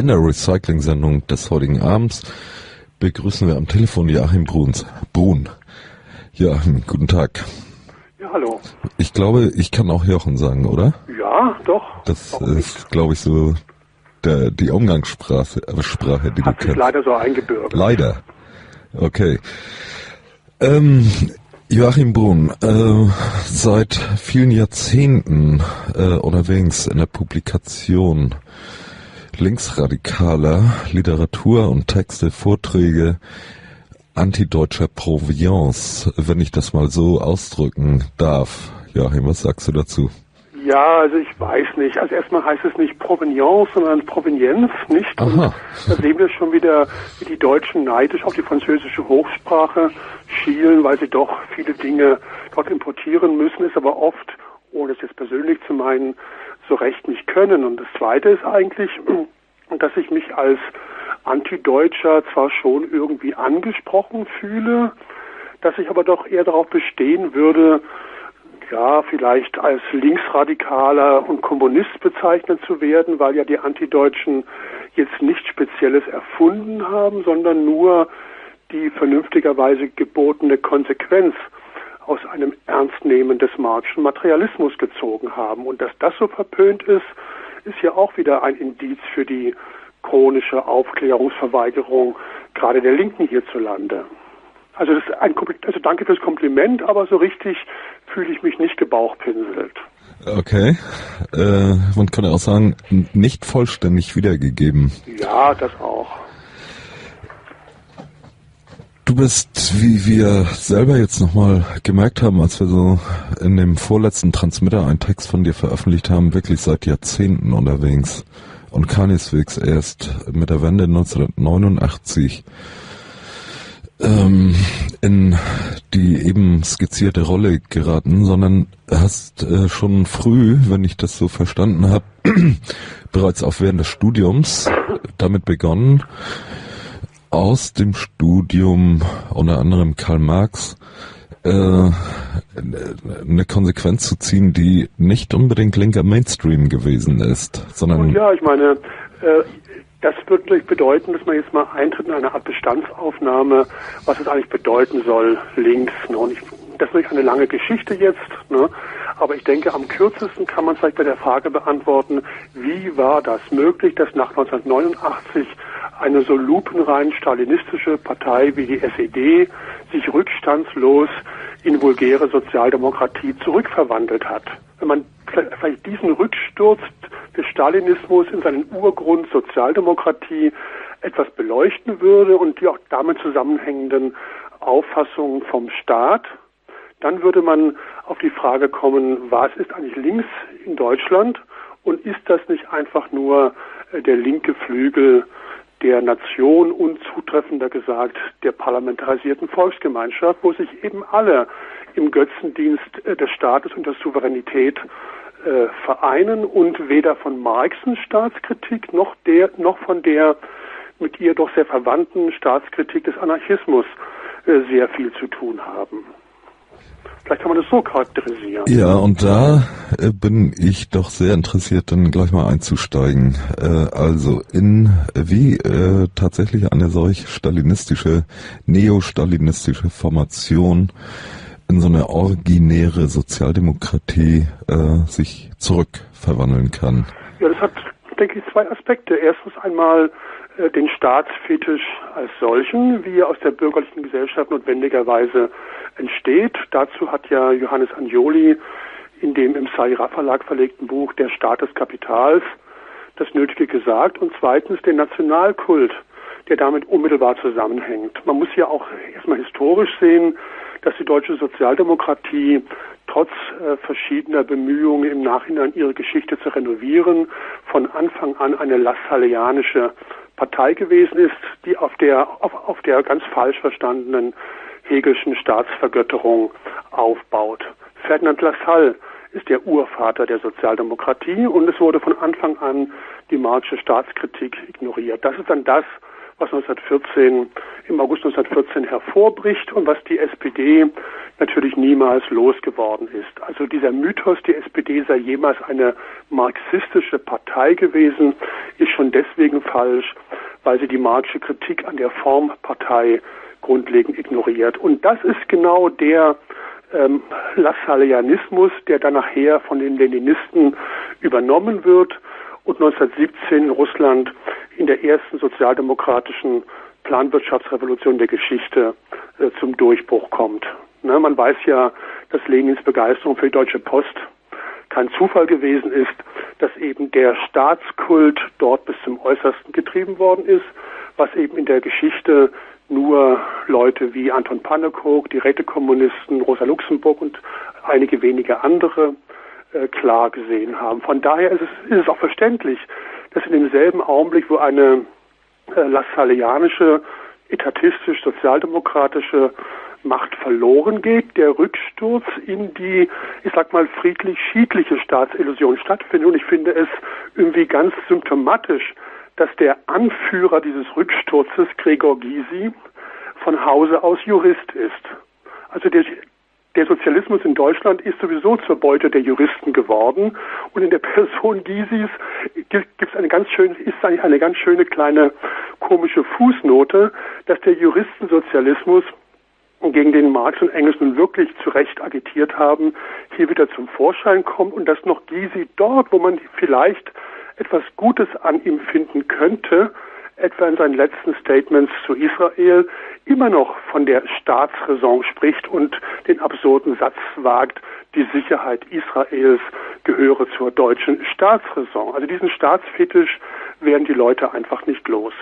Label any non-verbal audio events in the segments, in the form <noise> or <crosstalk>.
In der Recycling-Sendung des heutigen Abends begrüßen wir am Telefon Joachim Bruns. Brun. Joachim, guten Tag. Ja, hallo. Ich glaube, ich kann auch Jochen sagen, oder? Ja, doch. Das ist, glaube ich, so der, die Umgangssprache, äh, Sprache, die Hat du kennst. leider so eingebürgert. Leider. Okay. Ähm, Joachim Brun, äh, seit vielen Jahrzehnten äh, unterwegs in der Publikation linksradikaler Literatur und Texte, Vorträge antideutscher Province, wenn ich das mal so ausdrücken darf. Joachim, was sagst du dazu? Ja, also ich weiß nicht. Also erstmal heißt es nicht Provenience, sondern Provenienz, nicht? Da sehen wir schon wieder, wie die Deutschen neidisch auf die französische Hochsprache schielen, weil sie doch viele Dinge dort importieren müssen, ist aber oft, ohne es jetzt persönlich zu meinen, so recht nicht können. Und das Zweite ist eigentlich, <clears throat> dass ich mich als Antideutscher zwar schon irgendwie angesprochen fühle, dass ich aber doch eher darauf bestehen würde, ja, vielleicht als Linksradikaler und Kommunist bezeichnet zu werden, weil ja die Antideutschen jetzt nichts Spezielles erfunden haben, sondern nur die vernünftigerweise gebotene Konsequenz aus einem Ernstnehmen des marxischen Materialismus gezogen haben. Und dass das so verpönt ist, ist ja auch wieder ein Indiz für die chronische Aufklärungsverweigerung gerade der Linken hierzulande. Also, das ist ein, also danke fürs Kompliment, aber so richtig fühle ich mich nicht gebauchpinselt. Okay. Äh, man kann ja auch sagen, nicht vollständig wiedergegeben. Ja, das auch. Du bist, wie wir selber jetzt nochmal gemerkt haben, als wir so in dem vorletzten Transmitter einen Text von dir veröffentlicht haben, wirklich seit Jahrzehnten unterwegs und keineswegs erst mit der Wende 1989 ähm, in die eben skizzierte Rolle geraten, sondern hast äh, schon früh, wenn ich das so verstanden habe, <clears throat> bereits auch während des Studiums damit begonnen, aus dem Studium unter anderem Karl Marx äh, eine Konsequenz zu ziehen, die nicht unbedingt linker Mainstream gewesen ist, sondern Und ja, ich meine, äh, das würde natürlich bedeuten, dass man jetzt mal eintritt in eine Art Bestandsaufnahme, was es eigentlich bedeuten soll, links. Ne? Und ich, das ist natürlich eine lange Geschichte jetzt, ne? aber ich denke, am kürzesten kann man vielleicht bei der Frage beantworten, wie war das möglich, dass nach 1989 eine so lupenrein stalinistische Partei wie die SED sich rückstandslos in vulgäre Sozialdemokratie zurückverwandelt hat. Wenn man vielleicht diesen Rücksturz des Stalinismus in seinen Urgrund Sozialdemokratie etwas beleuchten würde und die auch damit zusammenhängenden Auffassungen vom Staat, dann würde man auf die Frage kommen, was ist eigentlich links in Deutschland und ist das nicht einfach nur äh, der linke Flügel der Nation und zutreffender gesagt der parlamentarisierten Volksgemeinschaft, wo sich eben alle im Götzendienst äh, des Staates und der Souveränität äh, vereinen und weder von Marxens Staatskritik noch der noch von der mit ihr doch sehr verwandten Staatskritik des Anarchismus äh, sehr viel zu tun haben. Vielleicht kann man das so charakterisieren. ja, und da äh, bin ich doch sehr interessiert, dann gleich mal einzusteigen. Äh, also in wie äh, tatsächlich eine solch stalinistische, neostalinistische Formation in so eine originäre Sozialdemokratie sich zurückverwandeln kann. Ja, das hat, denke ich, zwei Aspekte. Erstens einmal den Staatsfetisch als solchen, wie er aus der bürgerlichen Gesellschaft notwendigerweise entsteht. Dazu hat ja Johannes Agnoli in dem im Saira Verlag verlegten Buch Der Staat des Kapitals das Nötige gesagt. Und zweitens den Nationalkult, der damit unmittelbar zusammenhängt. Man muss ja auch erstmal historisch sehen, dass die deutsche Sozialdemokratie trotz äh, verschiedener Bemühungen im Nachhinein ihre Geschichte zu renovieren von Anfang an eine lassalleanische Partei gewesen ist, die auf der auf, auf der ganz falsch verstandenen Hegelschen Staatsvergötterung aufbaut. Ferdinand Lassalle ist der Urvater der Sozialdemokratie und es wurde von Anfang an die marxische Staatskritik ignoriert. Das ist dann das, was 1914, im August 1914 hervorbricht und was die SPD natürlich niemals losgeworden ist. Also dieser Mythos, die SPD sei jemals eine marxistische Partei gewesen, ist schon deswegen falsch, weil sie die marxische Kritik an der Formpartei grundlegend ignoriert. Und das ist genau der ähm, Lassalleanismus, der dann nachher von den Leninisten übernommen wird und 1917 in Russland in der ersten sozialdemokratischen Planwirtschaftsrevolution der Geschichte äh, zum Durchbruch kommt. Ne, man weiß ja, dass Lenins Begeisterung für die Deutsche Post kein Zufall gewesen ist, dass eben der Staatskult dort bis zum Äußersten getrieben worden ist, was eben in der Geschichte nur Leute wie Anton Pannekow, die Rätekommunisten, Rosa Luxemburg und einige wenige andere äh, klar gesehen haben. Von daher ist es, ist es auch verständlich, dass in demselben Augenblick, wo eine äh, lassallianische, etatistisch-sozialdemokratische Macht verloren geht, der Rücksturz in die, ich sag mal, friedlich-schiedliche Staatsillusion stattfindet. Und ich finde es irgendwie ganz symptomatisch, dass der Anführer dieses Rücksturzes, Gregor Gysi, von Hause aus Jurist ist. Also der, der Sozialismus in Deutschland ist sowieso zur Beute der Juristen geworden. Und in der Person Gysis gibt es eine ganz schöne, ist eigentlich eine ganz schöne kleine komische Fußnote, dass der Juristensozialismus gegen den Marx und Engels nun wirklich zu Recht agitiert haben, hier wieder zum Vorschein kommt und dass noch Gysi dort, wo man vielleicht etwas Gutes an ihm finden könnte, etwa in seinen letzten Statements zu Israel, immer noch von der Staatsräson spricht und den absurden Satz wagt, die Sicherheit Israels gehöre zur deutschen Staatsräson. Also diesen Staatsfetisch werden die Leute einfach nicht los.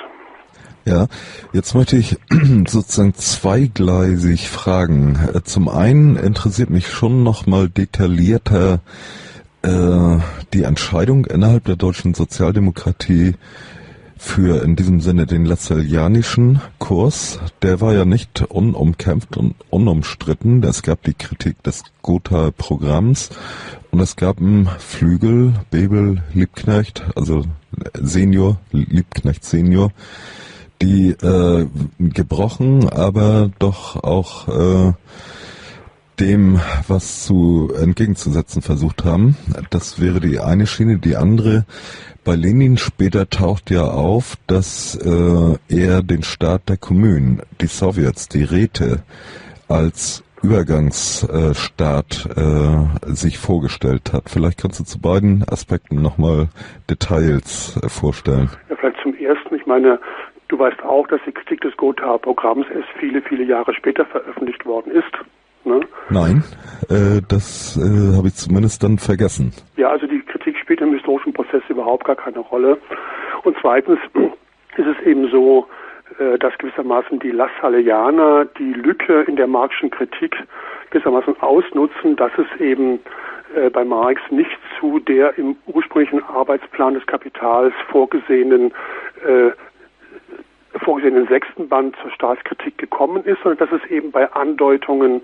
Ja, jetzt möchte ich <clears throat> sozusagen zweigleisig fragen. Zum einen interessiert mich schon nochmal detaillierter äh, die Entscheidung innerhalb der deutschen Sozialdemokratie für in diesem Sinne den Lassallianischen Kurs. Der war ja nicht unumkämpft und unumstritten. Es gab die Kritik des Gotha-Programms und es gab einen Flügel, Bebel, Liebknecht, also Senior, Liebknecht Senior, die äh, gebrochen, aber doch auch äh, dem was zu entgegenzusetzen versucht haben. Das wäre die eine Schiene. Die andere, bei Lenin später taucht ja auf, dass äh, er den Staat der Kommunen, die Sowjets, die Räte als Übergangsstaat äh, sich vorgestellt hat. Vielleicht kannst du zu beiden Aspekten nochmal Details äh, vorstellen. Ja, vielleicht zum ersten. Ich meine, Du weißt auch, dass die Kritik des Gotha-Programms erst viele, viele Jahre später veröffentlicht worden ist. Ne? Nein, äh, das äh, habe ich zumindest dann vergessen. Ja, also die Kritik spielt im historischen Prozess überhaupt gar keine Rolle. Und zweitens ist es eben so, äh, dass gewissermaßen die Lassalleaner die Lücke in der marxischen Kritik gewissermaßen ausnutzen, dass es eben äh, bei Marx nicht zu der im ursprünglichen Arbeitsplan des Kapitals vorgesehenen äh, vorgesehenen sechsten Band zur Staatskritik gekommen ist, sondern dass es eben bei Andeutungen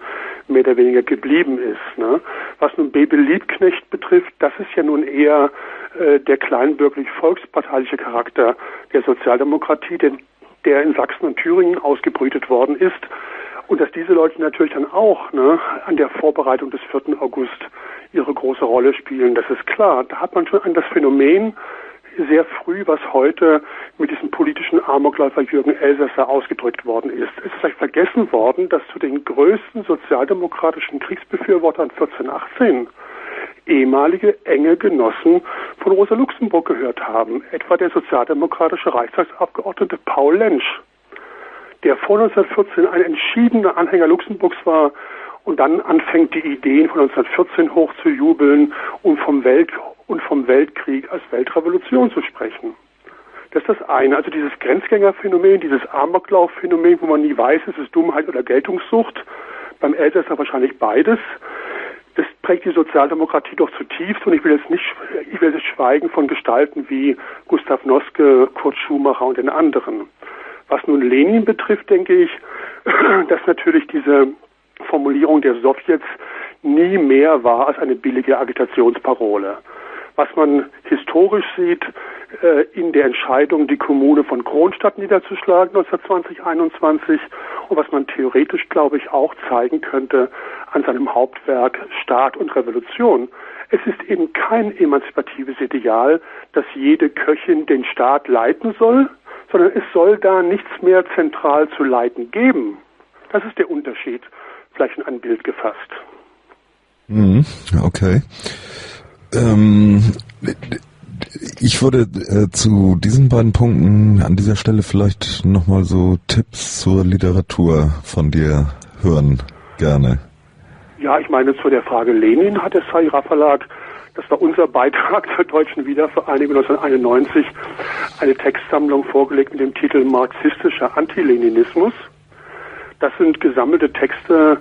mehr oder weniger geblieben ist. Ne? Was nun Bebel Liebknecht betrifft, das ist ja nun eher äh, der kleinbürgerlich-volksparteiliche Charakter der Sozialdemokratie, den, der in Sachsen und Thüringen ausgebrütet worden ist. Und dass diese Leute natürlich dann auch ne, an der Vorbereitung des 4. August ihre große Rolle spielen, das ist klar. Da hat man schon an das Phänomen sehr früh, was heute mit diesem politischen Amokläufer Jürgen Elsässer ausgedrückt worden ist. Es ist vielleicht vergessen worden, dass zu den größten sozialdemokratischen Kriegsbefürwortern 1418 ehemalige enge Genossen von Rosa Luxemburg gehört haben, etwa der sozialdemokratische Reichstagsabgeordnete Paul Lensch, der vor 1914 ein entschiedener Anhänger Luxemburgs war und dann anfängt, die Ideen von 1914 hochzujubeln und vom Welt und vom Weltkrieg als Weltrevolution zu sprechen. Das ist das eine, also dieses Grenzgängerphänomen, dieses Amoklaufphänomen, wo man nie weiß, ist es Dummheit oder Geltungssucht. Beim Elsässer wahrscheinlich beides. Das prägt die Sozialdemokratie doch zutiefst und ich will jetzt nicht, ich will jetzt schweigen von Gestalten wie Gustav Noske, Kurt Schumacher und den anderen. Was nun Lenin betrifft, denke ich, <clears throat> dass natürlich diese Formulierung der Sowjets nie mehr war als eine billige Agitationsparole. Was man historisch sieht äh, in der Entscheidung, die Kommune von Kronstadt niederzuschlagen 1920, 21 und was man theoretisch, glaube ich, auch zeigen könnte an seinem Hauptwerk Staat und Revolution. Es ist eben kein emanzipatives Ideal, dass jede Köchin den Staat leiten soll, sondern es soll da nichts mehr zentral zu leiten geben. Das ist der Unterschied, vielleicht in ein Bild gefasst. Mhm, okay. Ähm, ich würde äh, zu diesen beiden Punkten an dieser Stelle vielleicht nochmal so Tipps zur Literatur von dir hören, gerne. Ja, ich meine, zu der Frage Lenin hat der Saira Verlag, das war unser Beitrag <laughs> zur deutschen Wiedervereinigung 1991, eine Textsammlung vorgelegt mit dem Titel Marxistischer Antileninismus. Das sind gesammelte Texte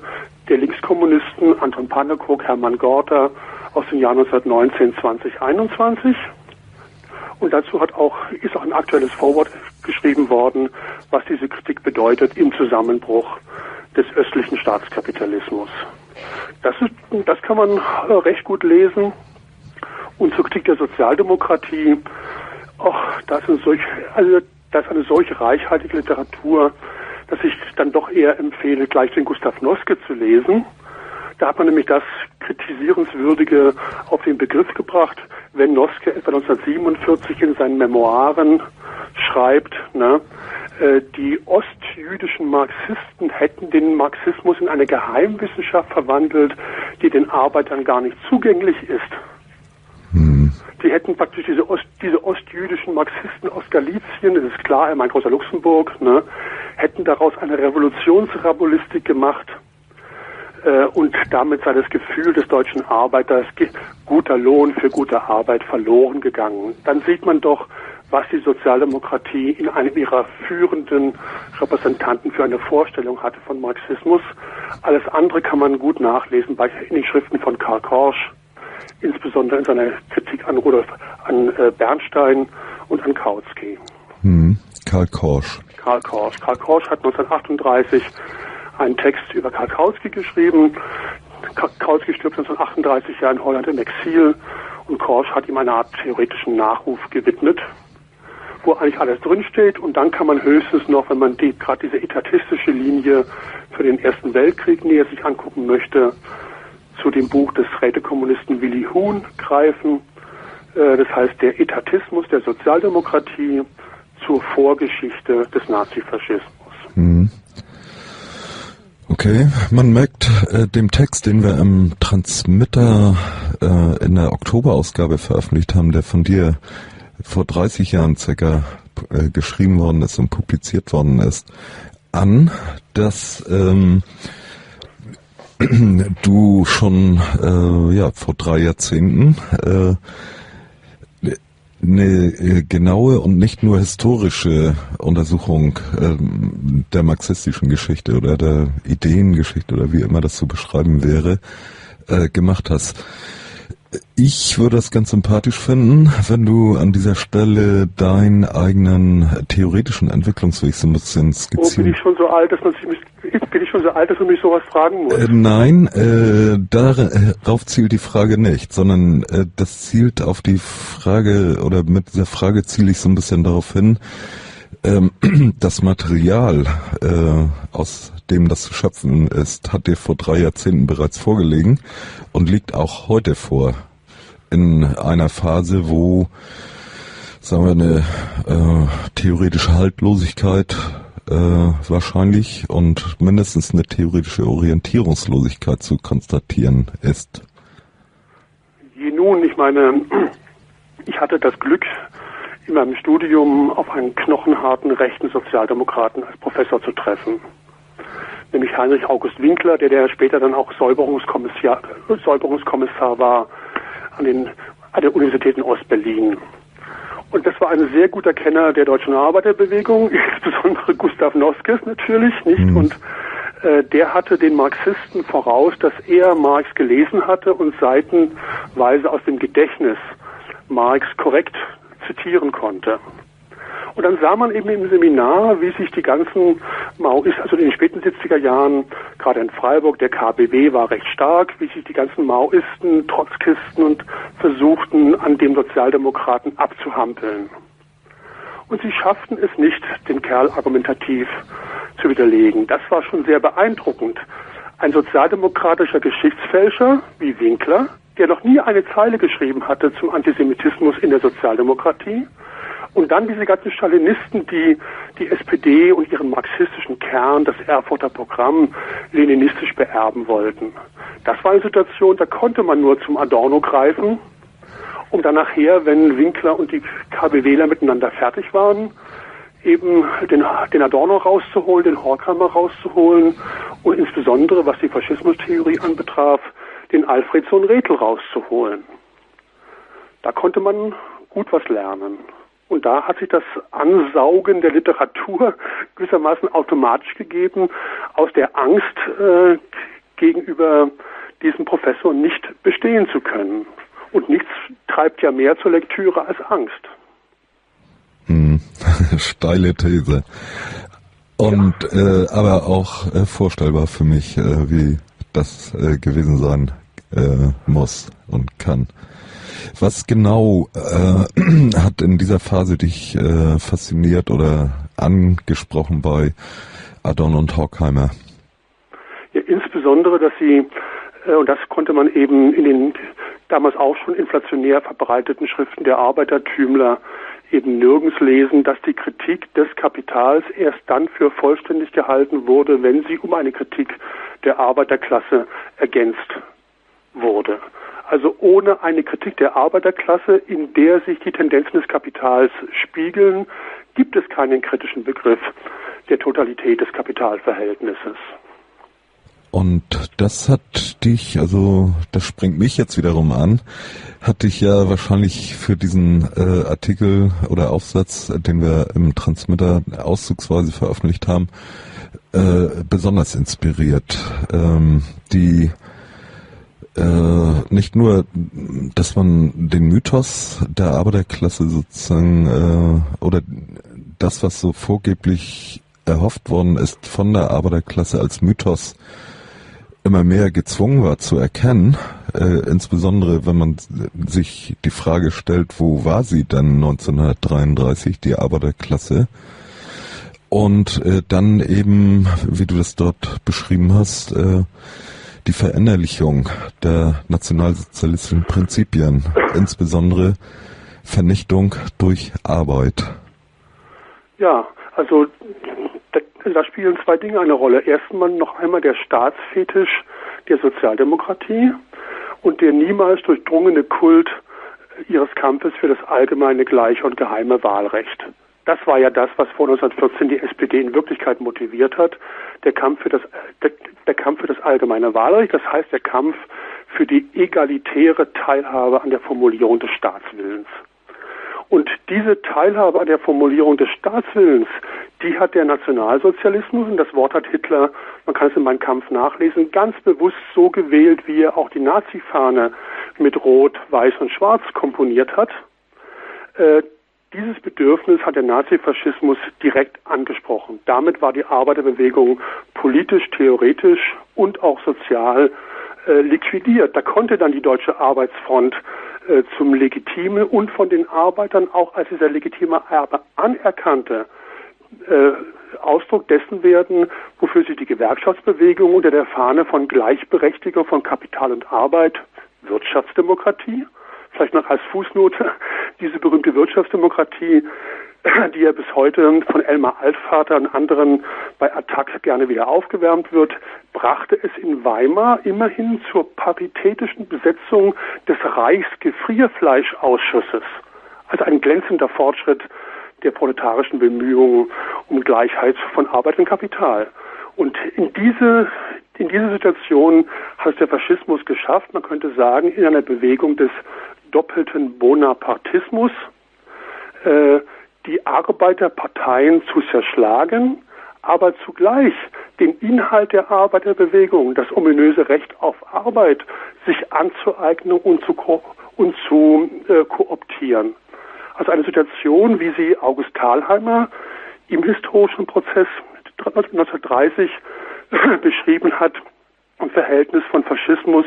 der Linkskommunisten Anton Pannekow, Hermann Gorter aus den Jahren 1919, 20, 21. Und dazu hat auch, ist auch ein aktuelles Vorwort geschrieben worden, was diese Kritik bedeutet im Zusammenbruch des östlichen Staatskapitalismus. Das, ist, das kann man äh, recht gut lesen. Und zur Kritik der Sozialdemokratie, ach, das ist, solch, also, das ist eine solch reichhaltige Literatur, dass ich dann doch eher empfehle, gleich den Gustav Noske zu lesen. Da hat man nämlich das Kritisierenswürdige auf den Begriff gebracht, wenn Noske etwa 1947 in seinen Memoiren schreibt, ne, äh, die ostjüdischen Marxisten hätten den Marxismus in eine Geheimwissenschaft verwandelt, die den Arbeitern gar nicht zugänglich ist. Hm. Die hätten praktisch diese, Ost, diese ostjüdischen Marxisten aus Galizien, das ist klar, er meint Rosa Luxemburg, ne, hätten daraus eine Revolutionsrabulistik gemacht äh, und damit sei das Gefühl des deutschen Arbeiters, guter Lohn für gute Arbeit verloren gegangen. Dann sieht man doch, was die Sozialdemokratie in einem ihrer führenden Repräsentanten für eine Vorstellung hatte von Marxismus. Alles andere kann man gut nachlesen bei, in den Schriften von Karl Korsch, insbesondere in seiner Kritik an Rudolf, an äh, Bernstein und an Kautsky. Hm, Karl Korsch. Karl Korsch. Karl Korsch hat 1938 einen Text über Karl Kautsky geschrieben. Kautsky stirbt 1938 ja in Holland im Exil und Korsch hat ihm eine Art theoretischen Nachruf gewidmet wo eigentlich alles drinsteht. Und dann kann man höchstens noch, wenn man die, gerade diese etatistische Linie für den Ersten Weltkrieg näher sich angucken möchte, zu dem Buch des Rätekommunisten Willi Huhn greifen. Äh, das heißt, der Etatismus der Sozialdemokratie zur Vorgeschichte des Nazifaschismus. Hm. Okay, man merkt äh, dem Text, den wir im Transmitter äh, in der Oktoberausgabe veröffentlicht haben, der von dir vor 30 Jahren circa äh, geschrieben worden ist und publiziert worden ist, an, dass ähm, <clears throat> du schon äh, ja vor drei Jahrzehnten äh, eine äh, genaue und nicht nur historische Untersuchung ähm, der marxistischen Geschichte oder der Ideengeschichte oder wie immer das zu beschreiben wäre, äh, gemacht hast. Ich würde es ganz sympathisch finden, wenn du an dieser Stelle deinen eigenen theoretischen Entwicklungsweg so ein bisschen skizzieren. Oh, bin ich schon so alt, dass man sich bin ich schon so alt, dass man mich sowas fragen muss? Äh, nein, äh, darauf zielt die Frage nicht, sondern äh, das zielt auf die Frage oder mit dieser Frage ziele ich so ein bisschen darauf hin, ähm, <clears throat> das Material, äh, aus dem das zu schöpfen ist, hat dir vor drei Jahrzehnten bereits vorgelegen und liegt auch heute vor. In einer Phase, wo, sagen wir, eine äh, theoretische Haltlosigkeit äh, wahrscheinlich und mindestens eine theoretische Orientierungslosigkeit zu konstatieren ist. Nun, ich meine, ich hatte das Glück, in meinem Studium auf einen knochenharten rechten Sozialdemokraten als Professor zu treffen. Nämlich Heinrich August Winkler, der, der später dann auch Säuberungskommissar, Säuberungskommissar war an, den, an der Universität in Ostberlin. Und das war ein sehr guter Kenner der deutschen Arbeiterbewegung, <laughs> insbesondere Gustav Noskes natürlich, nicht? Mhm. Und äh, der hatte den Marxisten voraus, dass er Marx gelesen hatte und seitenweise aus dem Gedächtnis Marx korrekt zitieren konnte. Und dann sah man eben im Seminar, wie sich die ganzen Maoist, also in den späten 70er Jahren, gerade in Freiburg, der KBW war recht stark, wie sich die ganzen Maoisten, Trotzkisten und versuchten, an dem Sozialdemokraten abzuhampeln. Und sie schafften es nicht, den Kerl argumentativ zu widerlegen. Das war schon sehr beeindruckend. Ein sozialdemokratischer Geschichtsfälscher wie Winkler, der noch nie eine Zeile geschrieben hatte zum Antisemitismus in der Sozialdemokratie, und dann diese ganzen Stalinisten, die die SPD und ihren marxistischen Kern, das Erfurter Programm, leninistisch beerben wollten. Das war eine Situation, da konnte man nur zum Adorno greifen, um dann nachher, wenn Winkler und die KBWler miteinander fertig waren, eben den, den Adorno rauszuholen, den Horkheimer rauszuholen und insbesondere, was die Faschismustheorie anbetraf, den Alfredson Rethel rauszuholen. Da konnte man gut was lernen. Und da hat sich das Ansaugen der Literatur <laughs> gewissermaßen automatisch gegeben, aus der Angst äh, gegenüber diesem Professor nicht bestehen zu können. Und nichts treibt ja mehr zur Lektüre als Angst. Hm. <laughs> Steile These. Und ja. äh, aber auch äh, vorstellbar für mich, äh, wie das äh, gewesen sein äh, muss und kann. Was genau äh, <clears throat> hat in dieser Phase dich äh, fasziniert oder angesprochen bei Adon und Horkheimer? Ja, insbesondere, dass sie, äh, und das konnte man eben in den damals auch schon inflationär verbreiteten Schriften der Arbeitertümler eben nirgends lesen, dass die Kritik des Kapitals erst dann für vollständig gehalten wurde, wenn sie um eine Kritik der Arbeiterklasse ergänzt wurde. Also ohne eine Kritik der Arbeiterklasse, in der sich die Tendenzen des Kapitals spiegeln, gibt es keinen kritischen Begriff der Totalität des Kapitalverhältnisses. Und das hat dich, also das springt mich jetzt wiederum an, hat dich ja wahrscheinlich für diesen äh, Artikel oder Aufsatz, den wir im Transmitter auszugsweise veröffentlicht haben, äh, besonders inspiriert. Ähm, die äh, nicht nur, dass man den Mythos der Arbeiterklasse sozusagen äh, oder das, was so vorgeblich erhofft worden ist von der Arbeiterklasse als Mythos immer mehr gezwungen war zu erkennen, äh, insbesondere wenn man sich die Frage stellt, wo war sie dann 1933, die Arbeiterklasse? Und äh, dann eben, wie du das dort beschrieben hast, äh, die Verinnerlichung der nationalsozialistischen Prinzipien, insbesondere Vernichtung durch Arbeit. Ja, also da, da spielen zwei Dinge eine Rolle. Erstmal noch einmal der Staatsfetisch der Sozialdemokratie und der niemals durchdrungene Kult ihres Kampfes für das allgemeine, gleiche und geheime Wahlrecht. Das war ja das, was vor 1914 die SPD in Wirklichkeit motiviert hat. Der Kampf für das, der, der Kampf für das allgemeine Wahlrecht, das heißt der Kampf für die egalitäre Teilhabe an der Formulierung des Staatswillens. Und diese Teilhabe an der Formulierung des Staatswillens, die hat der Nationalsozialismus, und das Wort hat Hitler, man kann es in meinem Kampf nachlesen, ganz bewusst so gewählt, wie er auch die Nazi-Fahne mit Rot, Weiß und Schwarz komponiert hat. Dieses Bedürfnis hat der Nazifaschismus direkt angesprochen. Damit war die Arbeiterbewegung politisch, theoretisch und auch sozial äh, liquidiert. Da konnte dann die deutsche Arbeitsfront äh, zum legitime und von den Arbeitern auch als dieser legitime Erbe anerkannte äh, Ausdruck dessen werden, wofür sich die Gewerkschaftsbewegung unter der Fahne von Gleichberechtigung von Kapital und Arbeit, Wirtschaftsdemokratie, vielleicht noch als Fußnote, <laughs> diese berühmte Wirtschaftsdemokratie, <clears throat> die ja bis heute von Elmar Altvater und anderen bei Attac gerne wieder aufgewärmt wird, brachte es in Weimar immerhin zur paritätischen Besetzung des Reichsgefrierfleischausschusses. Also ein glänzender Fortschritt der proletarischen Bemühungen um Gleichheit von Arbeit und Kapital. Und in diese, in diese Situation hat es der Faschismus geschafft, man könnte sagen, in einer Bewegung des doppelten Bonapartismus, äh, die Arbeiterparteien zu zerschlagen, aber zugleich den Inhalt der Arbeiterbewegung, das ominöse Recht auf Arbeit, sich anzueignen und zu, ko und zu äh, kooptieren. Also eine Situation, wie sie August Thalheimer im historischen Prozess 1930 <clears throat> beschrieben hat, im Verhältnis von Faschismus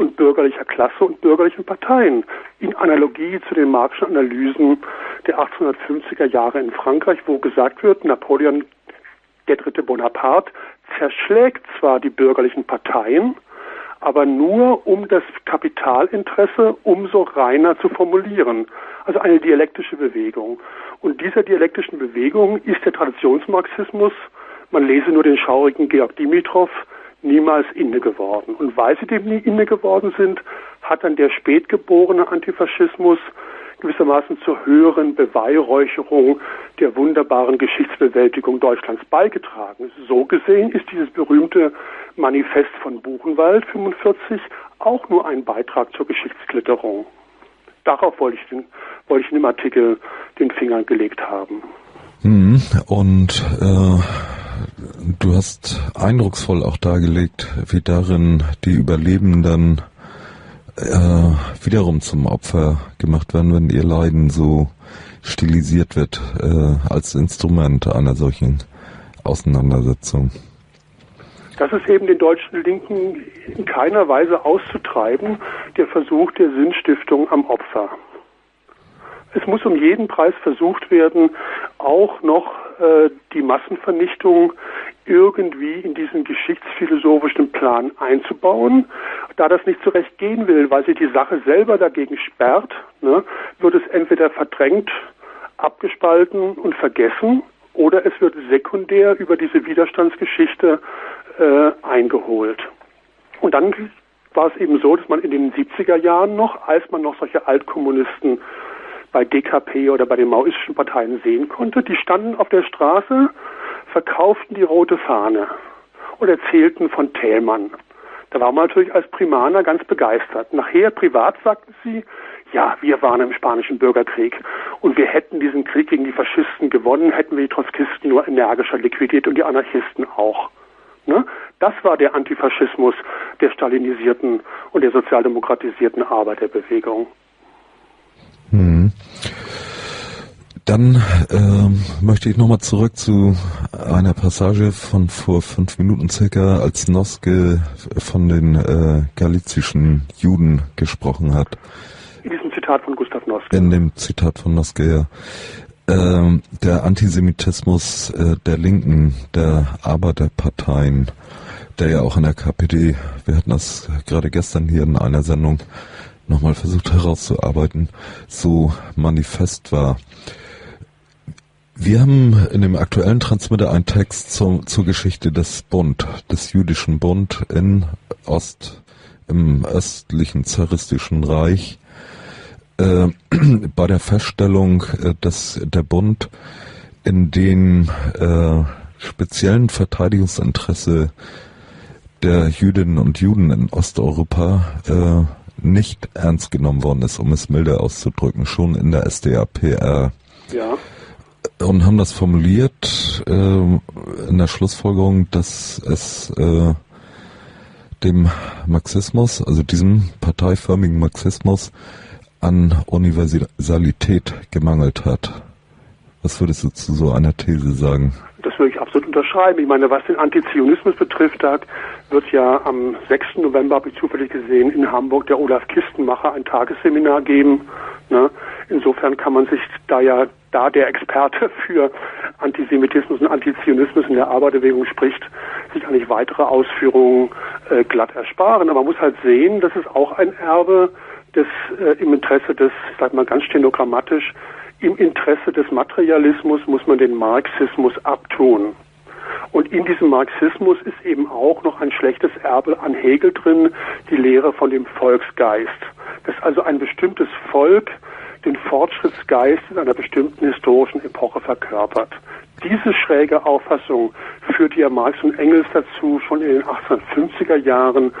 und bürgerlicher Klasse und bürgerlichen Parteien in Analogie zu den marxischen Analysen der 1850er Jahre in Frankreich, wo gesagt wird, Napoleon der dritte Bonaparte zerschlägt zwar die bürgerlichen Parteien, aber nur um das Kapitalinteresse umso reiner zu formulieren. Also eine dialektische Bewegung. Und dieser dialektischen Bewegung ist der Traditionsmarxismus, man lese nur den schaurigen Georg Dimitrov, niemals inne geworden. Und weil sie dem nie inne geworden sind, hat dann der spätgeborene Antifaschismus gewissermaßen zur höheren Beweihräucherung der wunderbaren Geschichtsbewältigung Deutschlands beigetragen. So gesehen ist dieses berühmte Manifest von Buchenwald 45 auch nur ein Beitrag zur Geschichtsklitterung. Darauf wollte ich, den, wollte ich in dem Artikel den Finger gelegt haben. Hm, und äh, du hast eindrucksvoll auch dargelegt, wie darin die Überlebenden äh, wiederum zum Opfer gemacht werden, wenn ihr Leiden so stilisiert wird äh, als Instrument einer solchen Auseinandersetzung. Das ist eben den deutschen Linken in keiner Weise auszutreiben, der Versuch der Sinnstiftung am Opfer. Es muss um jeden Preis versucht werden, auch noch äh, die Massenvernichtung irgendwie in diesen geschichtsphilosophischen Plan einzubauen. Da das nicht zurecht gehen will, weil sie die Sache selber dagegen sperrt, ne, wird es entweder verdrängt, abgespalten und vergessen oder es wird sekundär über diese Widerstandsgeschichte äh, eingeholt. Und dann war es eben so, dass man in den 70er Jahren noch, als man noch solche Altkommunisten bei DKP oder bei den maoistischen Parteien sehen konnte, die standen auf der Straße verkauften die rote Fahne und erzählten von Thälmann. Da war man natürlich als Primaner ganz begeistert. Nachher privat sagten sie, ja, wir waren im Spanischen Bürgerkrieg und wir hätten diesen Krieg gegen die Faschisten gewonnen, hätten wir die Trotzkisten nur energischer liquidiert und die Anarchisten auch. Ne? Das war der Antifaschismus der stalinisierten und der sozialdemokratisierten Arbeiterbewegung. Hm. Dann ähm, möchte ich nochmal zurück zu einer Passage von vor fünf Minuten circa, als Noske von den äh, galizischen Juden gesprochen hat. In diesem Zitat von Gustav Noske. In dem Zitat von Noske, ja. Ähm, der Antisemitismus äh, der Linken, der Arbeiterparteien, der ja auch in der KPD, wir hatten das gerade gestern hier in einer Sendung nochmal versucht herauszuarbeiten, so manifest war. Wir haben in dem aktuellen Transmitter einen Text zur, zur Geschichte des Bund, des jüdischen Bund in Ost, im östlichen zaristischen Reich. Äh, <clears throat> bei der Feststellung, äh, dass der Bund in den äh, speziellen Verteidigungsinteresse der Jüdinnen und Juden in Osteuropa äh, nicht ernst genommen worden ist, um es milder auszudrücken, schon in der SDAPR. Ja und haben das formuliert äh, in der Schlussfolgerung, dass es äh, dem Marxismus, also diesem parteiförmigen Marxismus, an Universalität gemangelt hat. Was würdest du zu so einer These sagen? Das würde ich absolut unterschreiben. Ich meine, was den Antizionismus betrifft, da wird ja am 6. November, habe ich zufällig gesehen, in Hamburg der Olaf Kistenmacher ein Tagesseminar geben. Ne? Insofern kann man sich da ja da der Experte <laughs> für Antisemitismus und Antizionismus in der Arbeiterbewegung spricht, sich eigentlich weitere Ausführungen äh, glatt ersparen. Aber man muss halt sehen, das ist auch ein Erbe des äh, im Interesse des, ich sag mal ganz stenogrammatisch, im Interesse des Materialismus muss man den Marxismus abtun. Und in diesem Marxismus ist eben auch noch ein schlechtes Erbe an Hegel drin, die Lehre von dem Volksgeist. Dass also ein bestimmtes Volk den Fortschrittsgeist in einer bestimmten historischen Epoche verkörpert. Diese schräge Auffassung führte ja Marx und Engels dazu, schon in den 1850er Jahren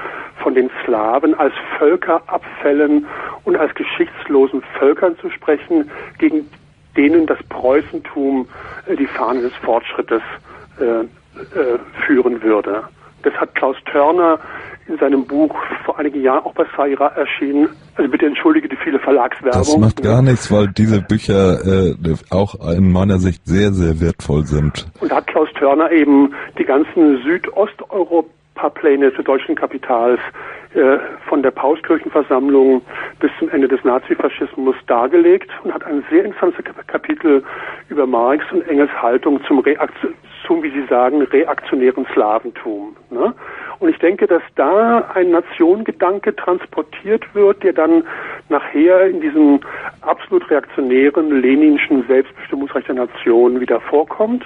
von den Slawen als Völkerabfällen und als geschichtslosen Völkern zu sprechen, gegen denen das Preußentum äh, die Fahne des Fortschrittes äh, äh, führen würde. Das hat Klaus Törner in seinem Buch vor einigen Jahren auch bei Saira erschienen. Also bitte entschuldige die viele Verlagswerbung. Das macht gar nichts, weil diese Bücher äh, auch in meiner Sicht sehr, sehr wertvoll sind. Und da hat Klaus Törner eben die ganzen Südosteuropa-Pläne des deutschen Kapitals äh, von der Pauskirchenversammlung bis zum Ende des Nazifaschismus dargelegt und hat ein sehr interessantes Kapitel über Marx und Engels Haltung zum, Reaktion, zum wie Sie sagen, reaktionären Slaventum. Ne? Und ich denke, dass da ein Nationengedanke transportiert wird, der dann nachher in diesem absolut reaktionären leninschen Selbstbestimmungsrecht der Nation wieder vorkommt.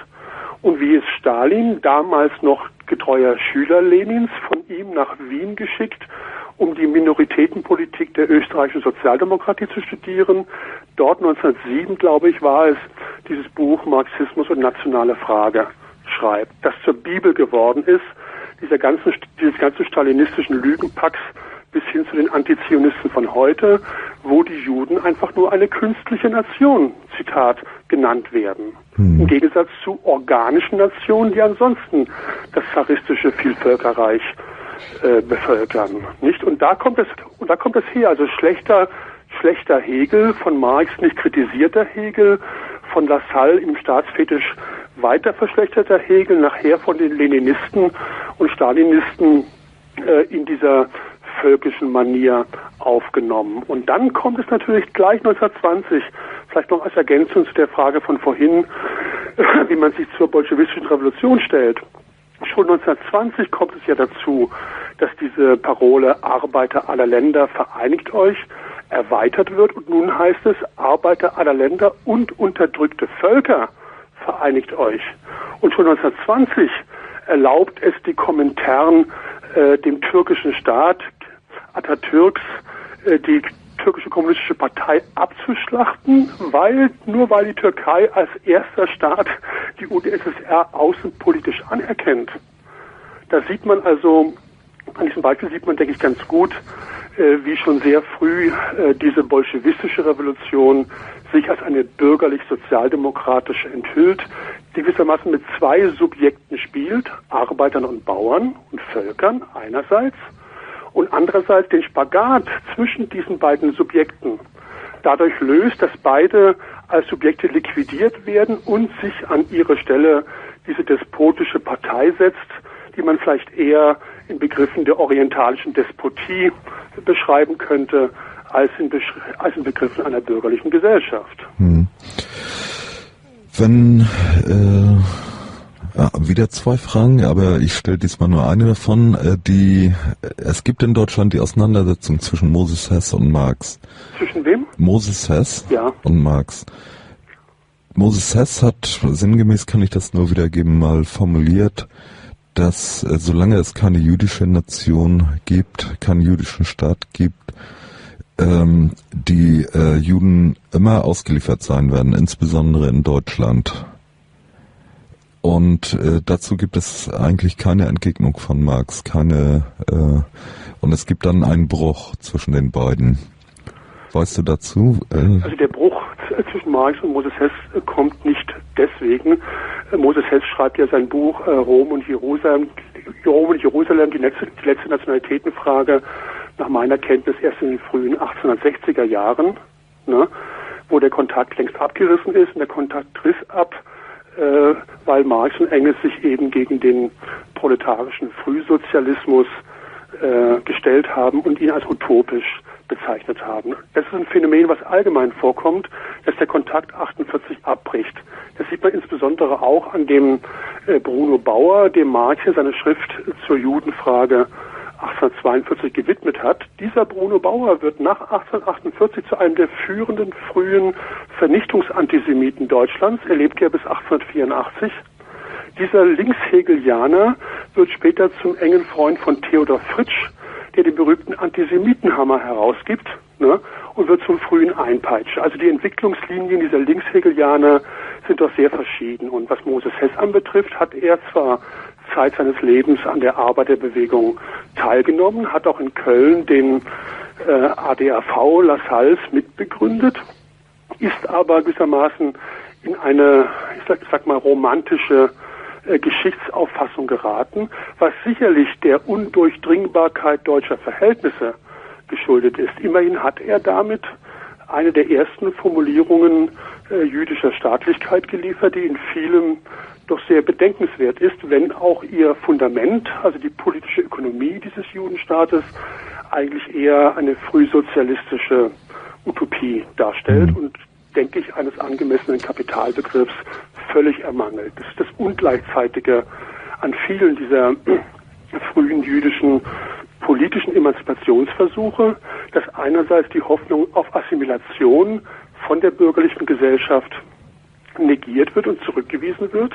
Und wie es Stalin, damals noch getreuer Schüler Lenins, von ihm nach Wien geschickt, um die Minoritätenpolitik der österreichischen Sozialdemokratie zu studieren. Dort 1907, glaube ich, war es, dieses Buch Marxismus und nationale Frage schreibt, das zur Bibel geworden ist dieser ganzen, dieses ganzen stalinistischen Lügenpacks bis hin zu den Antizionisten von heute, wo die Juden einfach nur eine künstliche Nation, Zitat, genannt werden. Hm. Im Gegensatz zu organischen Nationen, die ansonsten das zaristische Vielvölkerreich äh, bevölkern. Nicht? Und da kommt es, und da kommt es her. Also schlechter, schlechter Hegel, von Marx nicht kritisierter Hegel, von Lassalle im Staatsfetisch weiter verschlechterter Hegel, nachher von den Leninisten und Stalinisten äh, in dieser völkischen Manier aufgenommen. Und dann kommt es natürlich gleich 1920, vielleicht noch als Ergänzung zu der Frage von vorhin, <laughs> wie man sich zur bolschewistischen Revolution stellt. Schon 1920 kommt es ja dazu, dass diese Parole Arbeiter aller Länder vereinigt euch erweitert wird und nun heißt es Arbeiter aller Länder und unterdrückte Völker vereinigt euch. Und schon 1920 erlaubt es die Kommentaren äh, dem türkischen Staat, Atatürks, äh, die türkische kommunistische Partei abzuschlachten, weil nur weil die Türkei als erster Staat die UdSSR außenpolitisch anerkennt. Da sieht man also, an diesem Beispiel sieht man, denke ich, ganz gut, wie schon sehr früh äh, diese bolschewistische Revolution sich als eine bürgerlich-sozialdemokratische enthüllt, die gewissermaßen mit zwei Subjekten spielt, Arbeitern und Bauern und Völkern einerseits und andererseits den Spagat zwischen diesen beiden Subjekten. Dadurch löst, dass beide als Subjekte liquidiert werden und sich an ihre Stelle diese despotische Partei setzt, die man vielleicht eher in Begriffen der orientalischen Despotie beschreiben könnte, als in, als in Begriffen einer bürgerlichen Gesellschaft. Hm. Wenn äh, ja, wieder zwei Fragen, aber ich stelle diesmal nur eine davon. Äh, die es gibt in Deutschland die Auseinandersetzung zwischen Moses Hess und Marx. Zwischen wem? Moses Hess ja. und Marx. Moses Hess hat sinngemäß kann ich das nur wiedergeben mal formuliert, dass äh, solange es keine jüdische Nation gibt, keinen jüdischen Staat gibt, ähm, die äh, Juden immer ausgeliefert sein werden, insbesondere in Deutschland. Und äh, dazu gibt es eigentlich keine Entgegnung von Marx, keine äh, und es gibt dann einen Bruch zwischen den beiden. Weißt du dazu? Äh, also der Bruch zwischen Marx und Moses Hess kommt nicht deswegen. Moses Hess schreibt ja sein Buch äh, Rom und Jerusalem, Rom und Jerusalem, die letzte, die letzte Nationalitätenfrage nach meiner Kenntnis erst in den frühen 1860er Jahren, ne, wo der Kontakt längst abgerissen ist und der Kontakt riss ab, äh, weil Marx und Engels sich eben gegen den proletarischen Frühsozialismus äh, gestellt haben und ihn als utopisch bezeichnet haben. Das ist ein Phänomen, was allgemein vorkommt, dass der Kontakt 48 abbricht. Das sieht man insbesondere auch an dem äh, Bruno Bauer, dem Marx seine Schrift zur Judenfrage 1842 gewidmet hat. Dieser Bruno Bauer wird nach 1848 zu einem der führenden frühen Vernichtungsantisemiten Deutschlands. Er lebt ja bis 1884. Dieser Linkshegelianer wird später zum engen Freund von Theodor Fritsch, der den berühmten Antisemitenhammer herausgibt ne, und wird zum frühen Einpeitscher. Also die Entwicklungslinien dieser Linkshegelianer sind doch sehr verschieden. Und was Moses Hess anbetrifft, hat er zwar Zeit seines Lebens an der Arbeiterbewegung teilgenommen, hat auch in Köln den äh, ADAV Lassalles mitbegründet, ist aber gewissermaßen in eine, ich sag, sag mal, romantische äh, Geschichtsauffassung geraten, was sicherlich der Undurchdringbarkeit deutscher Verhältnisse geschuldet ist. Immerhin hat er damit eine der ersten Formulierungen äh, jüdischer Staatlichkeit geliefert, die in vielem doch sehr bedenkenswert ist, wenn auch ihr Fundament, also die politische Ökonomie dieses Judenstaates, eigentlich eher eine frühsozialistische Utopie darstellt mhm. und, denke ich, eines angemessenen Kapitalbegriffs völlig ermangelt. Das ist das Ungleichzeitige an vielen dieser <clears throat> frühen jüdischen politischen Emanzipationsversuche, dass einerseits die Hoffnung auf Assimilation von der bürgerlichen Gesellschaft negiert wird und zurückgewiesen wird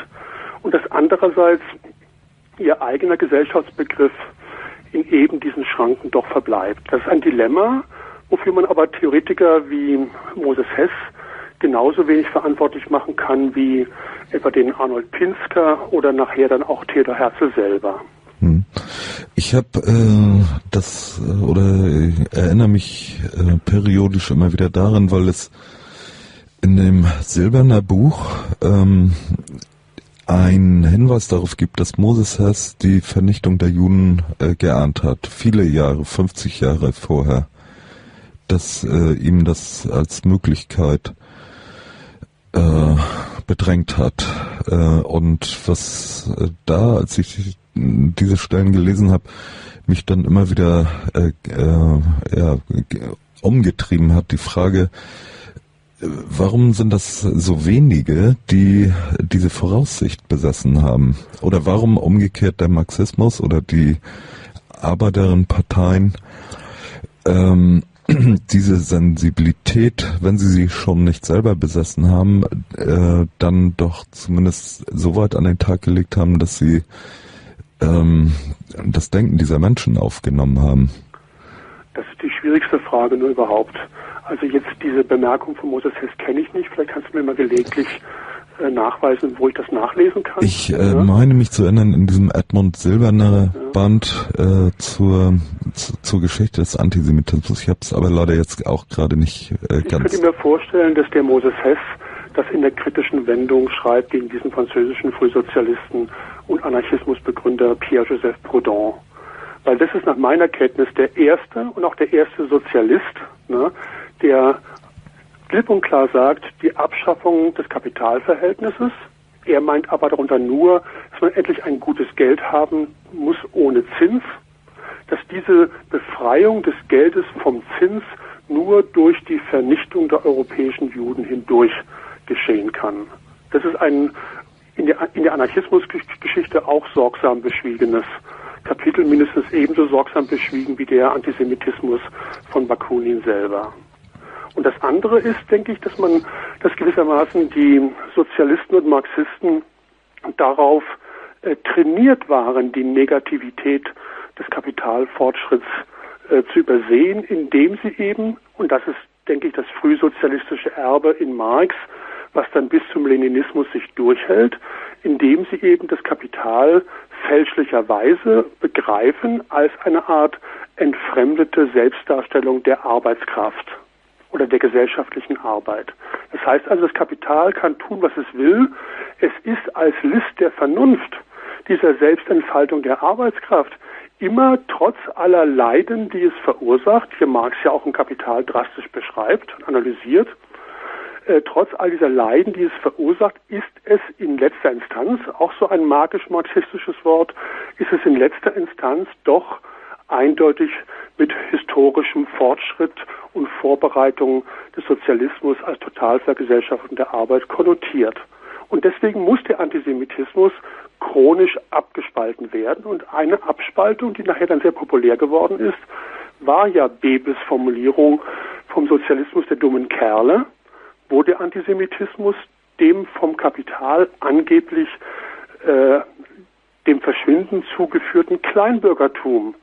und dass andererseits ihr eigener Gesellschaftsbegriff in eben diesen Schranken doch verbleibt. Das ist ein Dilemma, wofür man aber Theoretiker wie Moses Hess genauso wenig verantwortlich machen kann wie etwa den Arnold Pinsker oder nachher dann auch Theodor Herzl selber. Hm. Ich habe äh, das äh, oder erinnere mich äh, periodisch immer wieder daran, weil es in dem Silberner Buch ähm, ein Hinweis darauf gibt, dass Moses Hess die Vernichtung der Juden äh, geahnt hat, viele Jahre, 50 Jahre vorher, dass äh, ihm das als Möglichkeit äh, bedrängt hat. Äh, und was äh, da, als ich diese Stellen gelesen habe, mich dann immer wieder äh, äh, ja, umgetrieben hat, die Frage, Warum sind das so wenige, die diese Voraussicht besessen haben? Oder warum umgekehrt der Marxismus oder die Arbeiterinnenparteien ähm, <clears throat> diese Sensibilität, wenn sie sie schon nicht selber besessen haben, äh, dann doch zumindest so weit an den Tag gelegt haben, dass sie ähm, das Denken dieser Menschen aufgenommen haben? Das ist die schwierigste Frage nur überhaupt. Also jetzt diese Bemerkung von Moses Hess kenne ich nicht. Vielleicht kannst du mir mal gelegentlich nachweisen, wo ich das nachlesen kann. Ich äh, ja. meine mich zu erinnern, in diesem Edmund Silberner ja. Band äh, zur, zu, zur Geschichte des Antisemitismus. Ich habe es aber leider jetzt auch gerade nicht äh, ganz... Ich könnte mir vorstellen, dass der Moses Hess das in der kritischen Wendung schreibt gegen diesen französischen Frühsozialisten und Anarchismusbegründer Pierre-Joseph Proudhon. Weil das ist nach meiner Kenntnis der erste und auch der erste Sozialist, ne, der klipp und klar sagt, die Abschaffung des Kapitalverhältnisses. Er meint aber darunter nur, dass man endlich ein gutes Geld haben muss ohne Zins, dass diese Befreiung des Geldes vom Zins nur durch die Vernichtung der europäischen Juden hindurch geschehen kann. Das ist ein in der, in der Anarchismusgeschichte auch sorgsam beschwiegenes Kapitel, mindestens ebenso sorgsam beschwiegen wie der Antisemitismus von Bakunin selber. Und das andere ist, denke ich, dass man, dass gewissermaßen die Sozialisten und Marxisten darauf äh, trainiert waren, die Negativität des Kapitalfortschritts äh, zu übersehen, indem sie eben, und das ist, denke ich, das frühsozialistische Erbe in Marx, was dann bis zum Leninismus sich durchhält, indem sie eben das Kapital fälschlicherweise begreifen als eine Art entfremdete Selbstdarstellung der Arbeitskraft oder der gesellschaftlichen Arbeit. Das heißt also, das Kapital kann tun, was es will. Es ist als List der Vernunft dieser Selbstentfaltung der Arbeitskraft immer trotz aller Leiden, die es verursacht, hier Marx ja auch ein Kapital drastisch beschreibt analysiert, äh, trotz all dieser Leiden, die es verursacht, ist es in letzter Instanz, auch so ein magisch-marxistisches Wort, ist es in letzter Instanz doch eindeutig mit historischem Fortschritt und Vorbereitung des Sozialismus als Totalvergesellschaftung der Arbeit konnotiert. Und deswegen muss der Antisemitismus chronisch abgespalten werden. Und eine Abspaltung, die nachher dann sehr populär geworden ist, war ja Bebels Formulierung vom Sozialismus der dummen Kerle, wo der Antisemitismus dem vom Kapital angeblich äh, dem Verschwinden zugeführten Kleinbürgertum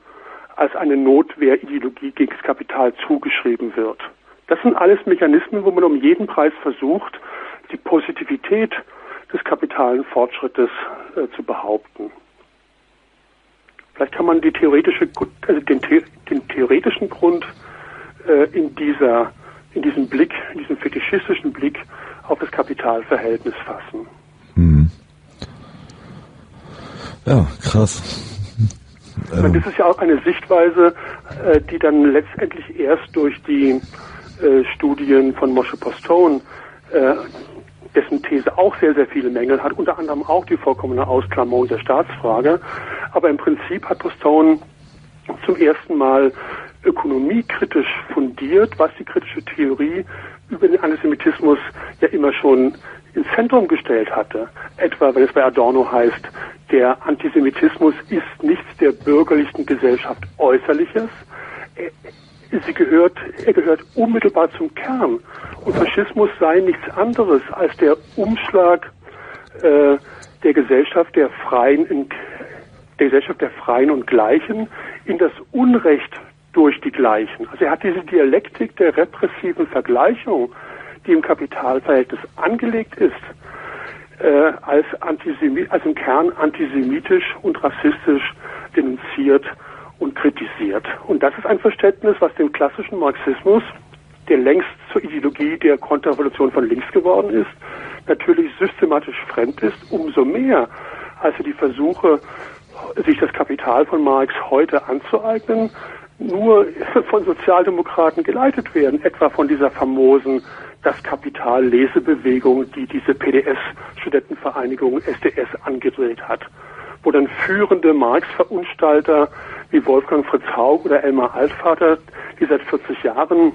als eine Notwehrideologie gegen das Kapital zugeschrieben wird. Das sind alles Mechanismen, wo man um jeden Preis versucht, die Positivität des kapitalen Fortschrittes äh, zu behaupten. Vielleicht kann man theoretische, also den, den theoretischen Grund äh, in dieser, in diesem Blick, in diesem fetischistischen Blick auf das Kapitalverhältnis fassen. Hm. Ja, krass. Ähm. Das ist ja auch eine Sichtweise, äh, die dann letztendlich erst durch die äh, Studien von Moshe Postone, äh, dessen These auch sehr, sehr viele Mängel hat, unter anderem auch die vollkommene Ausklammerung der Staatsfrage. Aber im Prinzip hat Postone zum ersten Mal ökonomiekritisch fundiert, was die kritische Theorie über den Antisemitismus ja immer schon ins Zentrum gestellt hatte. Etwa, wenn es bei Adorno heißt, der Antisemitismus ist nichts der bürgerlichen Gesellschaft Äußerliches. Sie gehört, er gehört unmittelbar zum Kern. Und Faschismus sei nichts anderes als der Umschlag äh, der Gesellschaft der Freien, der Gesellschaft der Freien und Gleichen in das Unrecht durch die Gleichen. Also er hat diese Dialektik der repressiven Vergleichung, die im Kapitalverhältnis angelegt ist, äh, als, als im Kern antisemitisch und rassistisch denunziert und kritisiert. Und das ist ein Verständnis, was dem klassischen Marxismus, der längst zur Ideologie der Konterrevolution von links geworden ist, natürlich systematisch fremd ist, umso mehr, als er die Versuche, sich das Kapital von Marx heute anzueignen, nur <laughs> von Sozialdemokraten geleitet werden, etwa von dieser famosen Das Kapital Lesebewegung, die diese PDS-Studentenvereinigung SDS angedreht hat, wo dann führende Marx-Verunstalter wie Wolfgang Fritz Haug oder Elmar Altvater, die seit 40 Jahren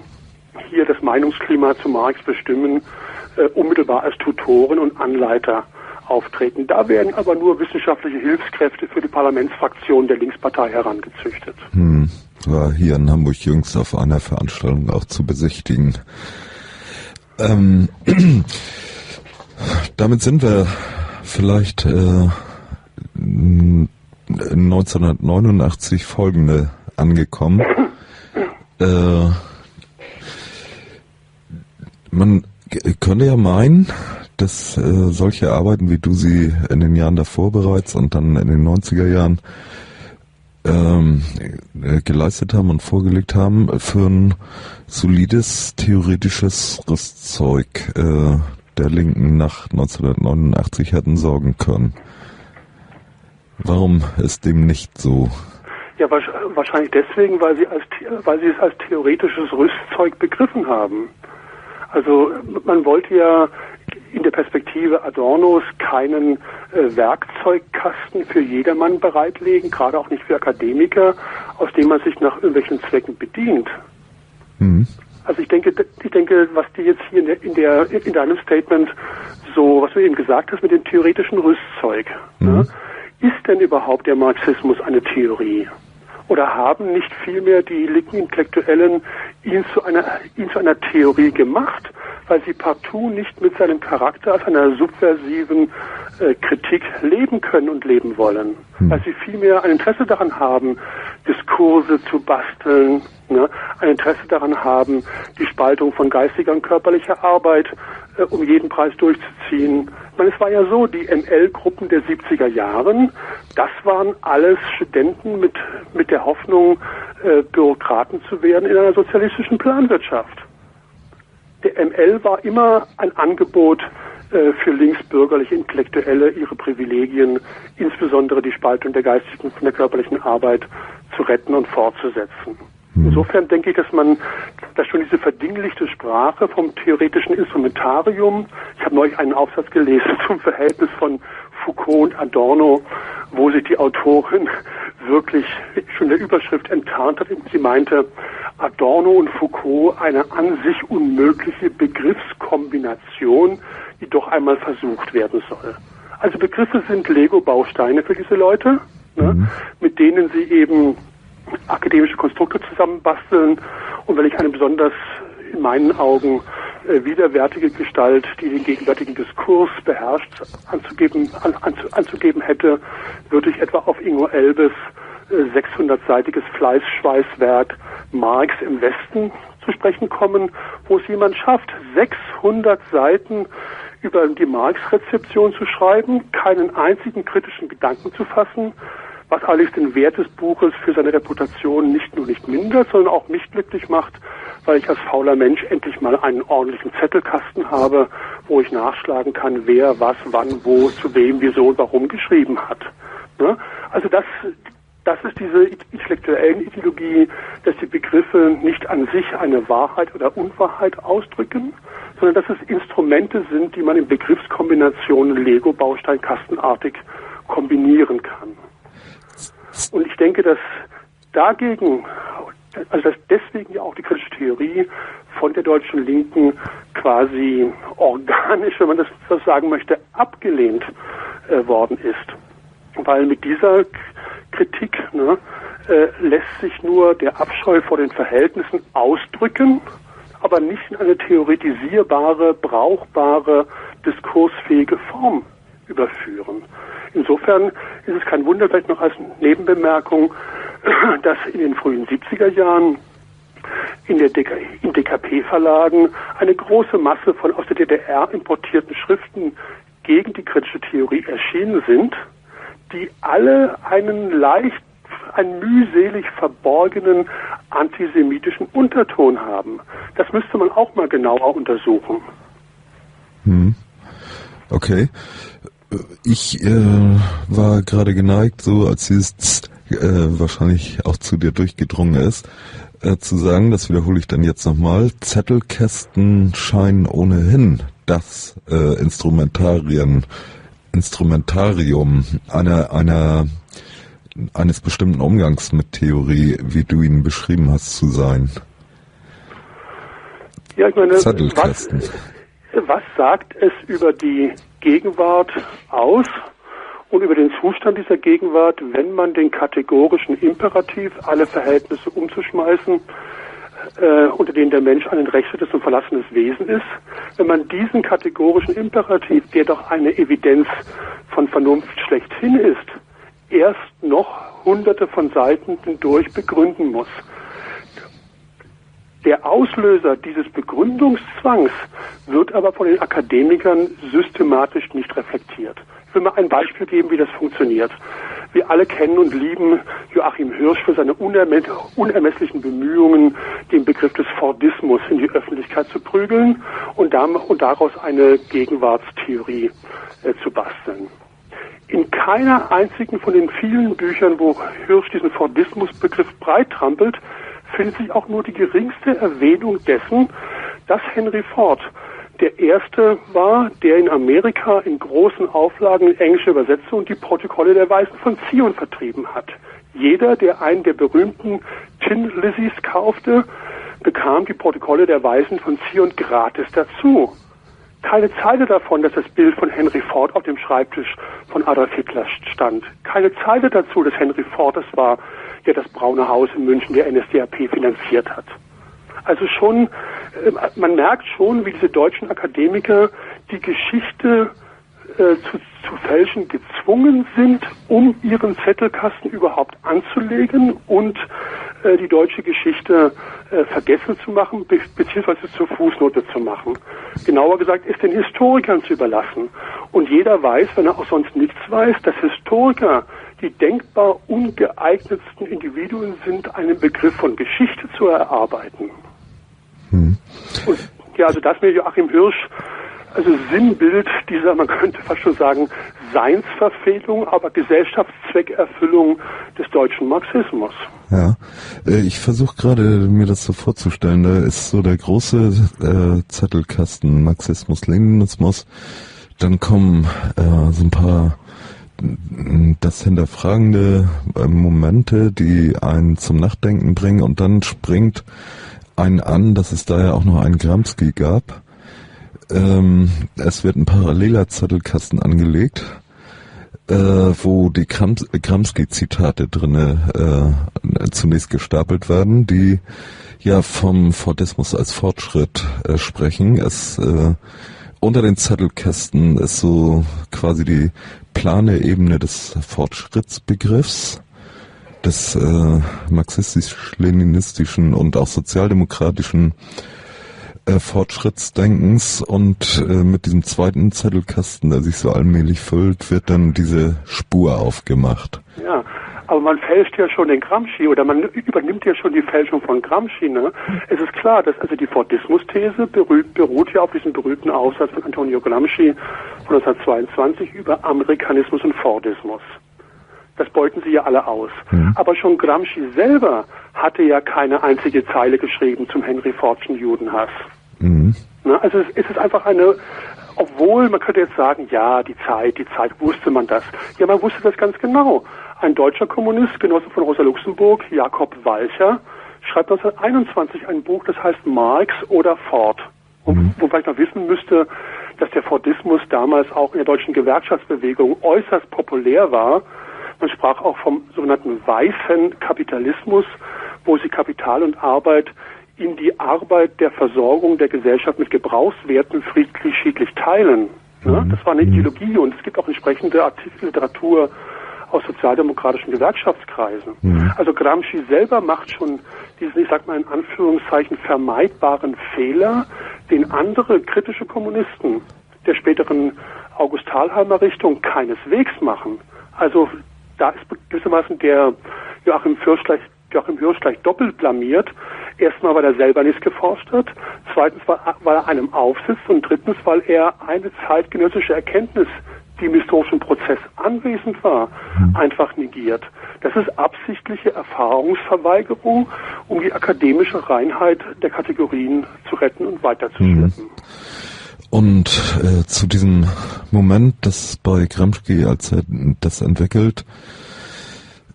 hier das Meinungsklima zu Marx bestimmen, äh, unmittelbar als Tutoren und Anleiter auftreten. Da werden aber nur wissenschaftliche Hilfskräfte für die Parlamentsfraktion der Linkspartei herangezüchtet. Hm. War hier in Hamburg jüngst auf einer Veranstaltung auch zu besichtigen. Ähm, <clears throat> damit sind wir vielleicht äh, 1989 folgende angekommen. Äh, man könnte ja meinen, dass äh, solche Arbeiten, wie du sie in den Jahren davor bereits und dann in den 90er Jahren ähm, äh, geleistet haben und vorgelegt haben, für ein solides theoretisches Rüstzeug äh, der Linken nach 1989 hätten sorgen können. Warum ist dem nicht so? Ja, wahrscheinlich deswegen, weil sie, als, weil sie es als theoretisches Rüstzeug begriffen haben. Also man wollte ja in der Perspektive Adornos keinen äh, Werkzeugkasten für jedermann bereitlegen, gerade auch nicht für Akademiker, aus dem man sich nach irgendwelchen Zwecken bedient. Mhm. Also ich denke, ich denke, was die jetzt hier in, der, in, der, in deinem Statement so, was du eben gesagt hast mit dem theoretischen Rüstzeug, ne? mhm. ne? ist denn überhaupt der Marxismus eine Theorie? Oder haben nicht vielmehr die linken Intellektuellen ihn zu einer, ihn zu einer Theorie gemacht, weil sie partout nicht mit seinem Charakter als einer subversiven äh, Kritik leben können und leben wollen. Hm. Weil sie vielmehr ein Interesse daran haben, Diskurse zu basteln, ne? ein Interesse daran haben, die Spaltung von geistiger und körperlicher Arbeit äh, um jeden Preis durchzuziehen. Meine, es war ja so, die ML-Gruppen der 70er Jahren, das waren alles Studenten mit, mit der Hoffnung, äh, Bürokraten zu werden in einer sozialistischen Planwirtschaft. Der ML war immer ein Angebot äh, für linksbürgerliche Intellektuelle, ihre Privilegien, insbesondere die Spaltung der geistigen von der körperlichen Arbeit zu retten und fortzusetzen. Hm. Insofern denke ich, dass man, dass schon diese verdinglichte Sprache vom theoretischen Instrumentarium, ich habe neulich einen Aufsatz gelesen zum Verhältnis von Foucault und Adorno, wo sich die Autorin wirklich schon der Überschrift enttarnt hat. Sie meinte, Adorno und Foucault eine an sich unmögliche Begriffskombination, die doch einmal versucht werden soll. Also Begriffe sind Lego-Bausteine für diese Leute, ne, mhm. mit denen sie eben akademische Konstrukte zusammenbasteln. Und wenn ich eine besonders in meinen Augen äh, widerwärtige Gestalt, die den gegenwärtigen Diskurs beherrscht, anzugeben, an, anzu, anzugeben hätte, würde ich etwa auf Ingo Elbes äh, 600-seitiges Fleißschweißwerk Marx im Westen zu sprechen kommen, wo es jemand schafft, 600 Seiten über die Marx-Rezeption zu schreiben, keinen einzigen kritischen Gedanken zu fassen, was allerdings den Wert des Buches für seine Reputation nicht nur nicht mindert, sondern auch mich glücklich macht, weil ich als fauler Mensch endlich mal einen ordentlichen Zettelkasten habe, wo ich nachschlagen kann, wer was, wann, wo, zu wem, wieso und warum geschrieben hat. Ne? Also das, das ist diese intellektuellen Ideologie, dass die Begriffe nicht an sich eine Wahrheit oder Unwahrheit ausdrücken, sondern dass es Instrumente sind, die man in Begriffskombinationen Lego-Baustein-Kastenartig kombinieren kann. Und ich denke, dass dagegen, also dass deswegen ja auch die kritische Theorie von der deutschen Linken quasi organisch, wenn man das so sagen möchte, abgelehnt äh, worden ist. Weil mit dieser Kritik ne, äh, lässt sich nur der Abscheu vor den Verhältnissen ausdrücken, aber nicht in eine theoretisierbare, brauchbare, diskursfähige Form überführen. Insofern ist es kein Wunder, vielleicht noch als Nebenbemerkung, <clears throat> dass in den frühen 70er Jahren in, der DK, in DKP-Verlagen eine große Masse von aus der DDR importierten Schriften gegen die kritische Theorie erschienen sind, die alle einen leicht, einen mühselig verborgenen antisemitischen Unterton haben. Das müsste man auch mal genauer untersuchen. Hm. Okay. Ich äh, war gerade geneigt, so als es äh, wahrscheinlich auch zu dir durchgedrungen ist, äh, zu sagen, das wiederhole ich dann jetzt nochmal, Zettelkästen scheinen ohnehin das äh, Instrumentarien, Instrumentarium einer, einer, eines bestimmten Umgangs mit Theorie, wie du ihn beschrieben hast, zu sein. Ja, ich meine, Zettelkästen. Was, was sagt es über die Gegenwart aus und über den Zustand dieser Gegenwart, wenn man den kategorischen Imperativ, alle Verhältnisse umzuschmeißen, äh, unter denen der Mensch ein entrechtetes und verlassenes Wesen ist, wenn man diesen kategorischen Imperativ, der doch eine Evidenz von Vernunft schlechthin ist, erst noch hunderte von Seiten hindurch begründen muss. Der Auslöser dieses Begründungszwangs wird aber von den Akademikern systematisch nicht reflektiert. Ich will mal ein Beispiel geben, wie das funktioniert. Wir alle kennen und lieben Joachim Hirsch für seine unermesslichen Bemühungen, den Begriff des Fordismus in die Öffentlichkeit zu prügeln und, daraus eine Gegenwartstheorie äh, zu basteln. In keiner einzigen von den vielen Büchern, wo Hirsch diesen Fordismusbegriff breit trampelt, findet sich auch nur die geringste Erwähnung dessen, dass Henry Ford der erste war, der in Amerika in großen Auflagen in englische Übersetzung die Protokolle der Weisen von Zion vertrieben hat. Jeder, der einen der berühmten Tin Lizzies kaufte, bekam die Protokolle der Weisen von Zion gratis dazu. Keine Zeile davon, dass das Bild von Henry Ford auf dem Schreibtisch von Adolf Hitler stand. Keine Zeile dazu, dass Henry Ford es war, der das Braune Haus in München der NSDAP finanziert hat. Also schon, äh, man merkt schon, wie diese deutschen Akademiker die Geschichte äh, zu, zu fälschen gezwungen sind, um ihren Zettelkasten überhaupt anzulegen und äh, die deutsche Geschichte äh, vergessen zu machen, be beziehungsweise zur Fußnote zu machen. Genauer gesagt, ist den Historikern zu überlassen. Und jeder weiß, wenn er auch sonst nichts weiß, dass Historiker die denkbar ungeeignetsten Individuen sind, einen Begriff von Geschichte zu erarbeiten. Hm. Und ja, also das mir Joachim Hirsch, also Sinnbild dieser, man könnte fast schon sagen, Seinsverfehlung, aber Gesellschaftszweckerfüllung des deutschen Marxismus. Ja, äh, ich versuche gerade mir das so vorzustellen. Da ist so der große äh, Zettelkasten Marxismus-Leninismus. Dann kommen äh, so ein paar das hinterfragende äh, Momente, die einen zum Nachdenken bringen und dann springt einen an, dass es da ja auch noch einen Gramsci gab. Ähm, es wird ein paralleler Zettelkasten angelegt, äh, wo die Grams Gramsci-Zitate drinne äh, zunächst gestapelt werden, die ja vom Fordismus als Fortschritt äh, sprechen. Es äh, unter den Zettelkästen ist so quasi die plane Ebene des Fortschrittsbegriffs des äh, marxistisch-leninistischen und auch sozialdemokratischen äh, Fortschrittsdenkens und äh, mit diesem zweiten Zettelkasten, der sich so allmählich füllt, wird dann diese Spur aufgemacht. Ja, aber man fälscht ja schon den Gramsci oder man übernimmt ja schon die Fälschung von Gramsci. Ne? Es ist klar, dass also die Fordismus-These beruht, beruht ja auf diesem berühmten Aufsatz von Antonio Gramsci von 1922 über Amerikanismus und Fordismus. Das beuten sie ja alle aus. Mhm. Aber schon Gramsci selber hatte ja keine einzige Zeile geschrieben zum Henry Fordschen Judenhass. Mhm. Na, also es, es ist einfach eine, obwohl man könnte jetzt sagen, ja, die Zeit, die Zeit, wusste man das. Ja, man wusste das ganz genau. Ein deutscher Kommunist, Genosse von Rosa Luxemburg, Jakob Walcher, schreibt 1921 ein Buch, das heißt Marx oder Ford. Mhm. Wobei ich noch wissen müsste, dass der Fordismus damals auch in der deutschen Gewerkschaftsbewegung äußerst populär war. Man sprach auch vom sogenannten weißen Kapitalismus, wo sie Kapital und Arbeit in die Arbeit der Versorgung der Gesellschaft mit Gebrauchswerten friedlich schiedlich teilen. Mhm. Das war eine mhm. Ideologie und es gibt auch entsprechende Literatur aus sozialdemokratischen Gewerkschaftskreisen. Mhm. Also Gramsci selber macht schon diesen, ich sag mal in Anführungszeichen, vermeidbaren Fehler, den andere kritische Kommunisten der späteren August Thalheimer Richtung keineswegs machen. Also da ist gewissermaßen der Joachim Fürst Joachim Hirsch gleich doppelt blamiert. Erstmal, weil er selber nicht geforscht hat. Zweitens, weil er einem aufsitzt. Und drittens, weil er eine zeitgenössische Erkenntnis, die im historischen Prozess anwesend war, mhm. einfach negiert. Das ist absichtliche Erfahrungsverweigerung, um die akademische Reinheit der Kategorien zu retten und weiterzuschleppen. Mhm. Und äh, zu diesem Moment, das bei Gramsci, als er das entwickelt,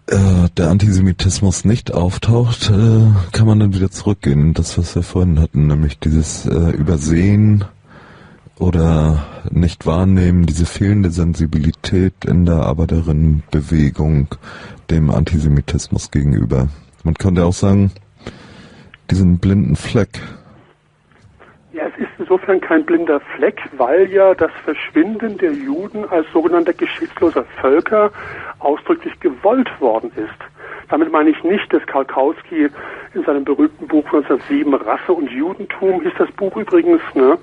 äh, der Antisemitismus nicht auftaucht, äh, kann man dann wieder zurückgehen. Das, was wir vorhin hatten, nämlich dieses äh, Übersehen oder nicht wahrnehmen, diese fehlende Sensibilität in der Arbeiterinnenbewegung dem Antisemitismus gegenüber. Man könnte auch sagen, diesen blinden Fleck, ja, es ist insofern kein blinder Fleck, weil ja das Verschwinden der Juden als sogenannter geschichtsloser Völker ausdrücklich gewollt worden ist. Damit meine ich nicht, dass Karl Kautsky in seinem berühmten Buch 1907 Rasse und Judentum, hieß das Buch übrigens, ne,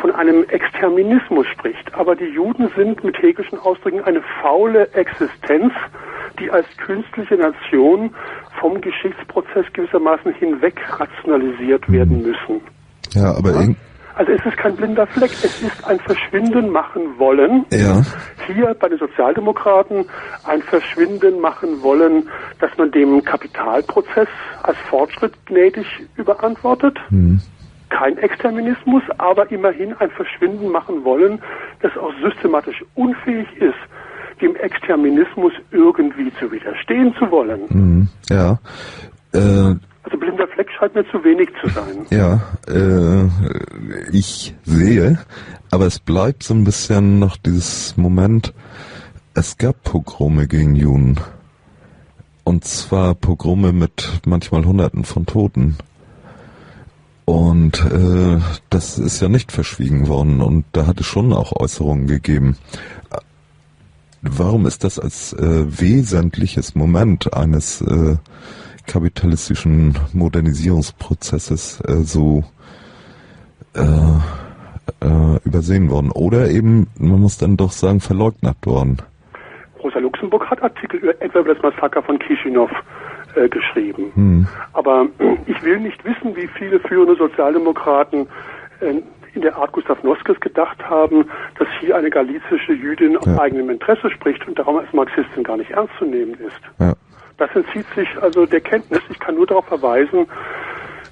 von einem Exterminismus spricht. Aber die Juden sind mit hegelischen Ausdrücken eine faule Existenz, die als künstliche Nation vom Geschichtsprozess gewissermaßen hinweg rationalisiert werden müssen. Ja, aber ja? Also es ist kein blinder Fleck, es ist ein Verschwinden machen wollen. Ja. Hier bei den Sozialdemokraten ein Verschwinden machen wollen, dass man dem Kapitalprozess als Fortschritt gnädig überantwortet. Mhm. Kein Exterminismus, aber immerhin ein Verschwinden machen wollen, das auch systematisch unfähig ist, dem Exterminismus irgendwie zu widerstehen zu wollen. Mhm. Ja. Äh Fleck scheint mir zu wenig zu sein. Ja, äh, ich sehe, aber es bleibt so ein bisschen noch dieses Moment, es gab Pogrome gegen Juden. Und zwar Pogrome mit manchmal Hunderten von Toten. Und äh, das ist ja nicht verschwiegen worden und da hat es schon auch Äußerungen gegeben. Warum ist das als äh, wesentliches Moment eines äh, kapitalistischen Modernisierungsprozesses äh, so äh, äh, übersehen worden. Oder eben, man muss dann doch sagen, verleugnet worden. Rosa Luxemburg hat Artikel über, etwa über das Massaker von Kishinev äh, geschrieben. Hm. Aber <clears throat> ich will nicht wissen, wie viele führende Sozialdemokraten äh, in der Art Gustav Noskes gedacht haben, dass hier eine galizische Jüdin aus ja. eigenem Interesse spricht und darum als Marxistin gar nicht ernst zu nehmen ist. Ja. Das entzieht sich also der Kenntnis. Ich kann nur darauf verweisen,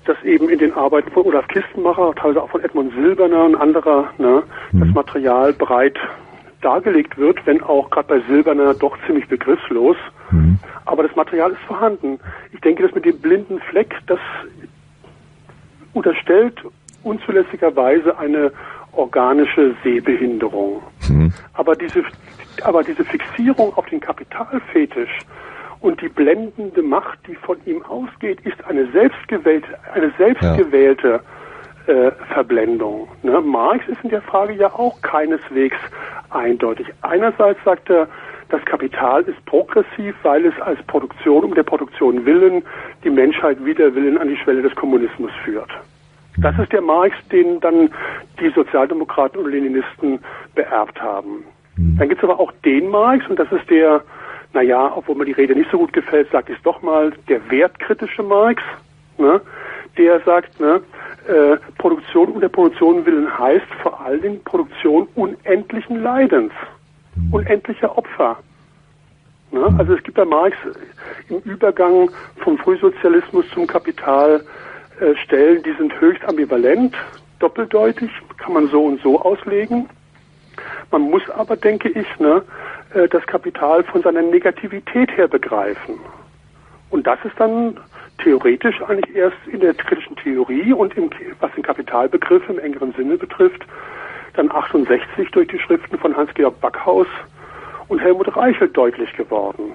dass eben in den Arbeiten von Olaf Kistenmacher, teilweise auch von Edmund Silberner und anderer, ne, mhm. das Material breit dargelegt wird, wenn auch gerade bei Silberner doch ziemlich begriffslos. Mhm. Aber das Material ist vorhanden. Ich denke, dass mit dem blinden Fleck, das unterstellt unzulässigerweise eine organische Sehbehinderung. Mhm. Aber diese, aber diese Fixierung auf den Kapitalfetisch, und die blendende Macht, die von ihm ausgeht, ist eine selbstgewählte, eine selbstgewählte äh, Verblendung. Ne? Marx ist in der Frage ja auch keineswegs eindeutig. Einerseits sagt er, das Kapital ist progressiv, weil es als Produktion um der Produktion willen die Menschheit wider Willen an die Schwelle des Kommunismus führt. Das ist der Marx, den dann die Sozialdemokraten und Leninisten beerbt haben. Mhm. Dann gibt es aber auch den Marx, und das ist der naja, obwohl mir die Rede nicht so gut gefällt, ich es doch mal, der wertkritische Marx, ne, der sagt, ne, äh, Produktion und der Produktion willen heißt vor allen Dingen Produktion unendlichen Leidens, unendlicher Opfer. Ne? Also es gibt bei Marx im Übergang vom Frühsozialismus zum Kapital äh, Stellen, die sind höchst ambivalent, doppeldeutig, kann man so und so auslegen. Man muss aber, denke ich, ne, äh, das Kapital von seiner Negativität her begreifen. Und das ist dann theoretisch eigentlich erst in der kritischen Theorie und im, was den Kapitalbegriff im engeren Sinne betrifft, dann 68 durch die Schriften von Hans-Georg Backhaus und Helmut Reichelt deutlich geworden.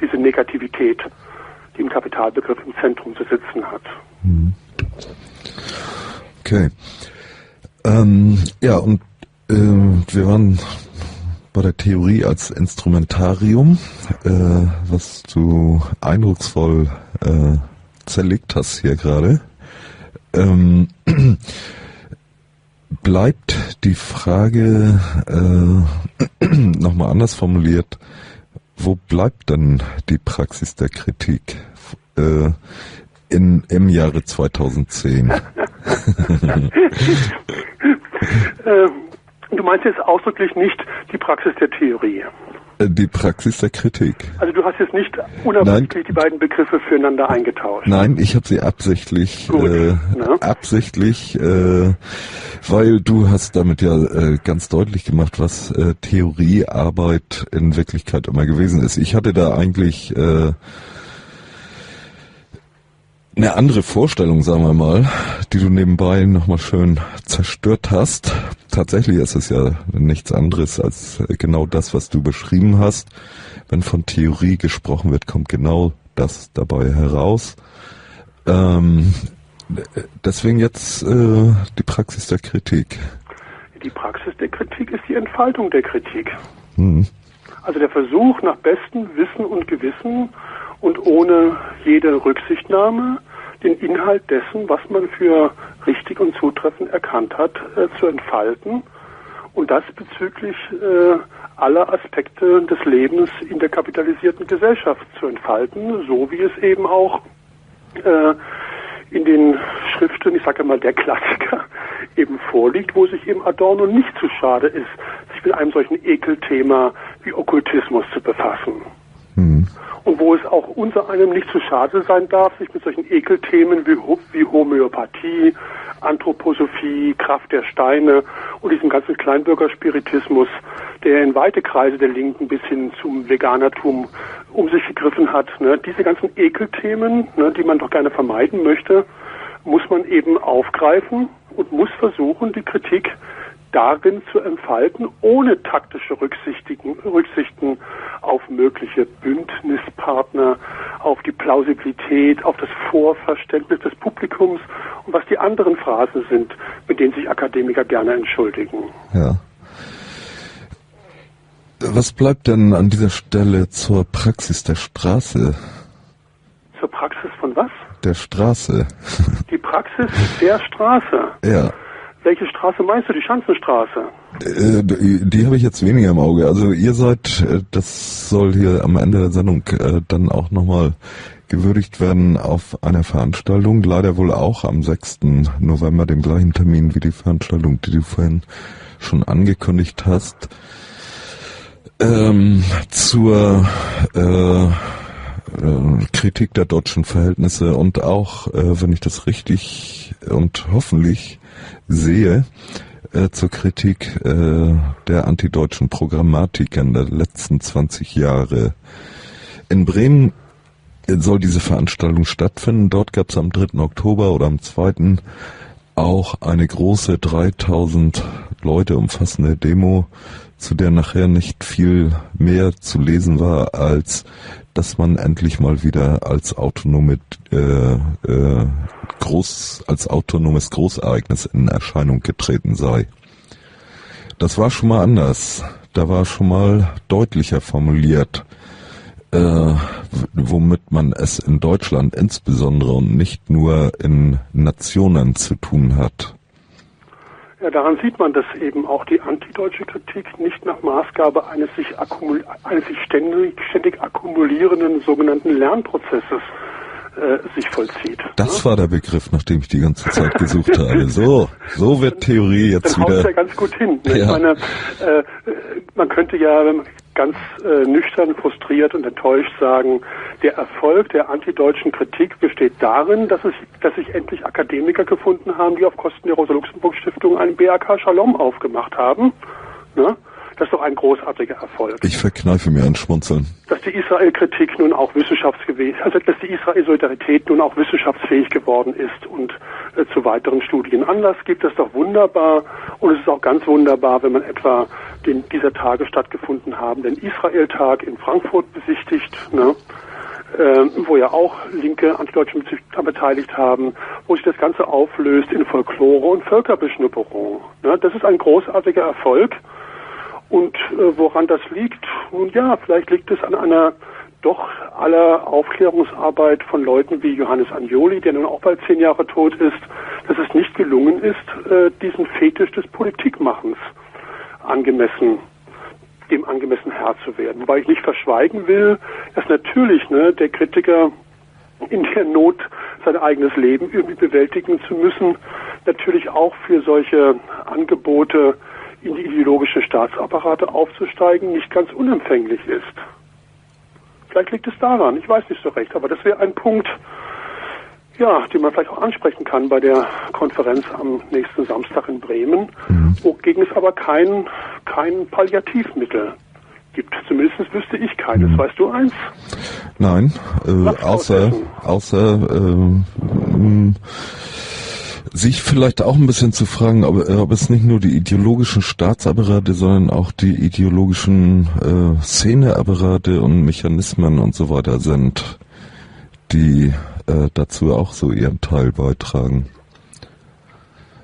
Diese Negativität, die im Kapitalbegriff im Zentrum zu sitzen hat. Mhm. Okay. Ähm, ja, und äh, wir waren bei der Theorie als Instrumentarium, äh, was du eindrucksvoll äh, zerlegt hast hier gerade. Ähm, <clears throat> bleibt die Frage äh, <clears throat> nochmal anders formuliert, wo bleibt denn die Praxis der Kritik äh, in, im Jahre 2010? <laughs> <laughs> ähm, du meinst jetzt ausdrücklich nicht die Praxis der Theorie? Äh, die Praxis der Kritik. Also du hast jetzt nicht unabsichtlich die beiden Begriffe füreinander eingetauscht. Nein, ich habe sie absichtlich, Gut, äh, ne? absichtlich, äh, weil du hast damit ja äh, ganz deutlich gemacht, was äh, Theoriearbeit in Wirklichkeit immer gewesen ist. Ich hatte da eigentlich äh, eine andere Vorstellung, sagen wir mal, die du nebenbei nochmal schön zerstört hast. Tatsächlich ist es ja nichts anderes als genau das, was du beschrieben hast. Wenn von Theorie gesprochen wird, kommt genau das dabei heraus. Ähm, deswegen jetzt äh, die Praxis der Kritik. Die Praxis der Kritik ist die Entfaltung der Kritik. Mhm. Also der Versuch nach bestem Wissen und Gewissen und ohne jede Rücksichtnahme den Inhalt dessen, was man für richtig und zutreffend erkannt hat, äh, zu entfalten und das bezüglich äh, aller Aspekte des Lebens in der kapitalisierten Gesellschaft zu entfalten, so wie es eben auch äh, in den Schriften, ich sage mal der Klassiker, <laughs> eben vorliegt, wo sich eben Adorno nicht zu schade ist, sich mit einem solchen Ekelthema wie Okkultismus zu befassen. Mhm und wo es auch unser einem nicht zu schade sein darf, sich mit solchen Ekelthemen wie, wie Homöopathie, Anthroposophie, Kraft der Steine und diesem ganzen Kleinbürgerspiritismus, der in weite Kreise der Linken bis hin zum Veganertum um sich gegriffen hat. Ne? Diese ganzen Ekelthemen, ne, die man doch gerne vermeiden möchte, muss man eben aufgreifen und muss versuchen, die Kritik darin zu entfalten, ohne taktische Rücksichten, Rücksichten auf mögliche Bündnispartner, auf die Plausibilität, auf das Vorverständnis des Publikums und was die anderen Phrasen sind, mit denen sich Akademiker gerne entschuldigen. Ja. Was bleibt denn an dieser Stelle zur Praxis der Straße? Zur Praxis von was? Der Straße. Die Praxis der Straße. Ja. Welche Straße meinst du? Die Schanzenstraße? Äh, die, habe ich jetzt weniger im Auge. Also ihr seid, äh, das soll hier am Ende der Sendung äh, dann auch nochmal gewürdigt werden auf einer Veranstaltung, leider wohl auch am 6. November, dem gleichen Termin wie die Veranstaltung, die du vorhin schon angekündigt hast, ähm, zur äh, Kritik der deutschen Verhältnisse und auch, äh, wenn ich das richtig und hoffentlich sehe, äh, zur Kritik äh, der antideutschen Programmatik in der letzten 20 Jahre. In Bremen soll diese Veranstaltung stattfinden. Dort gab es am 3. Oktober oder am 2. auch eine große 3000 Leute umfassende Demo, zu der nachher nicht viel mehr zu lesen war als dass man endlich mal wieder als autonome äh, äh, Groß, als autonomes Großereignis in Erscheinung getreten sei. Das war schon mal anders. Da war schon mal deutlicher formuliert, äh, womit man es in Deutschland insbesondere und nicht nur in Nationen zu tun hat. Ja, daran sieht man, dass eben auch die antideutsche Kritik nicht nach Maßgabe eines sich, eines sich ständig, ständig akkumulierenden sogenannten Lernprozesses äh, sich vollzieht. Das ne? war der Begriff, nach dem ich die ganze Zeit gesucht habe. So, so wird Theorie jetzt dann wieder. ja ganz gut hin. Ne? Ja. Meine, äh, man könnte ja, ganz äh, nüchtern, frustriert und enttäuscht sagen, der Erfolg der antideutschen Kritik besteht darin, dass, es, dass sich endlich Akademiker gefunden haben, die auf Kosten der Rosa-Luxemburg-Stiftung einen BRK Shalom aufgemacht haben. Ne? Das ist doch ein großartiger Erfolg. Ich verkneife mir ein Schmunzeln. Dass die Israel-Kritik nun auch wissenschaftsgewiss, also dass die Israel-Solidarität nun auch wissenschaftsfähig geworden ist und äh, zu weiteren Studien Anlass gibt, das ist doch wunderbar. Und es ist auch ganz wunderbar, wenn man etwa den dieser Tage stattgefunden haben, den Israel-Tag in Frankfurt besichtigt, ne? äh, wo ja auch linke Antideutschen beteiligt haben, wo sich das Ganze auflöst in Folklore und Völkerbeschnupperung. Ne? Das ist ein großartiger Erfolg. Und äh, woran das liegt? Nun ja, vielleicht liegt es an einer doch aller Aufklärungsarbeit von Leuten wie Johannes Agnoli, der nun auch bald zehn Jahre tot ist, dass es nicht gelungen ist, äh, diesen Fetisch des Politikmachens angemessen dem angemessen Herr zu werden. Wobei ich nicht verschweigen will, dass natürlich ne, der Kritiker in der Not sein eigenes Leben irgendwie bewältigen zu müssen, natürlich auch für solche Angebote in die ideologische Staatsapparate aufzusteigen, nicht ganz unempfänglich ist. Vielleicht liegt es daran, ich weiß nicht so recht, aber das wäre ein Punkt, ja, den man vielleicht auch ansprechen kann bei der Konferenz am nächsten Samstag in Bremen, mhm. wogegen es aber kein, kein Palliativmittel gibt. Zumindest wüsste ich keines. Mhm. Weißt du eins? Nein, äh, außer, außer äh, sich vielleicht auch ein bisschen zu fragen, ob, ob es nicht nur die ideologischen Staatsapparate, sondern auch die ideologischen äh, Szeneapparate und Mechanismen und so weiter sind, die äh, dazu auch so ihren Teil beitragen.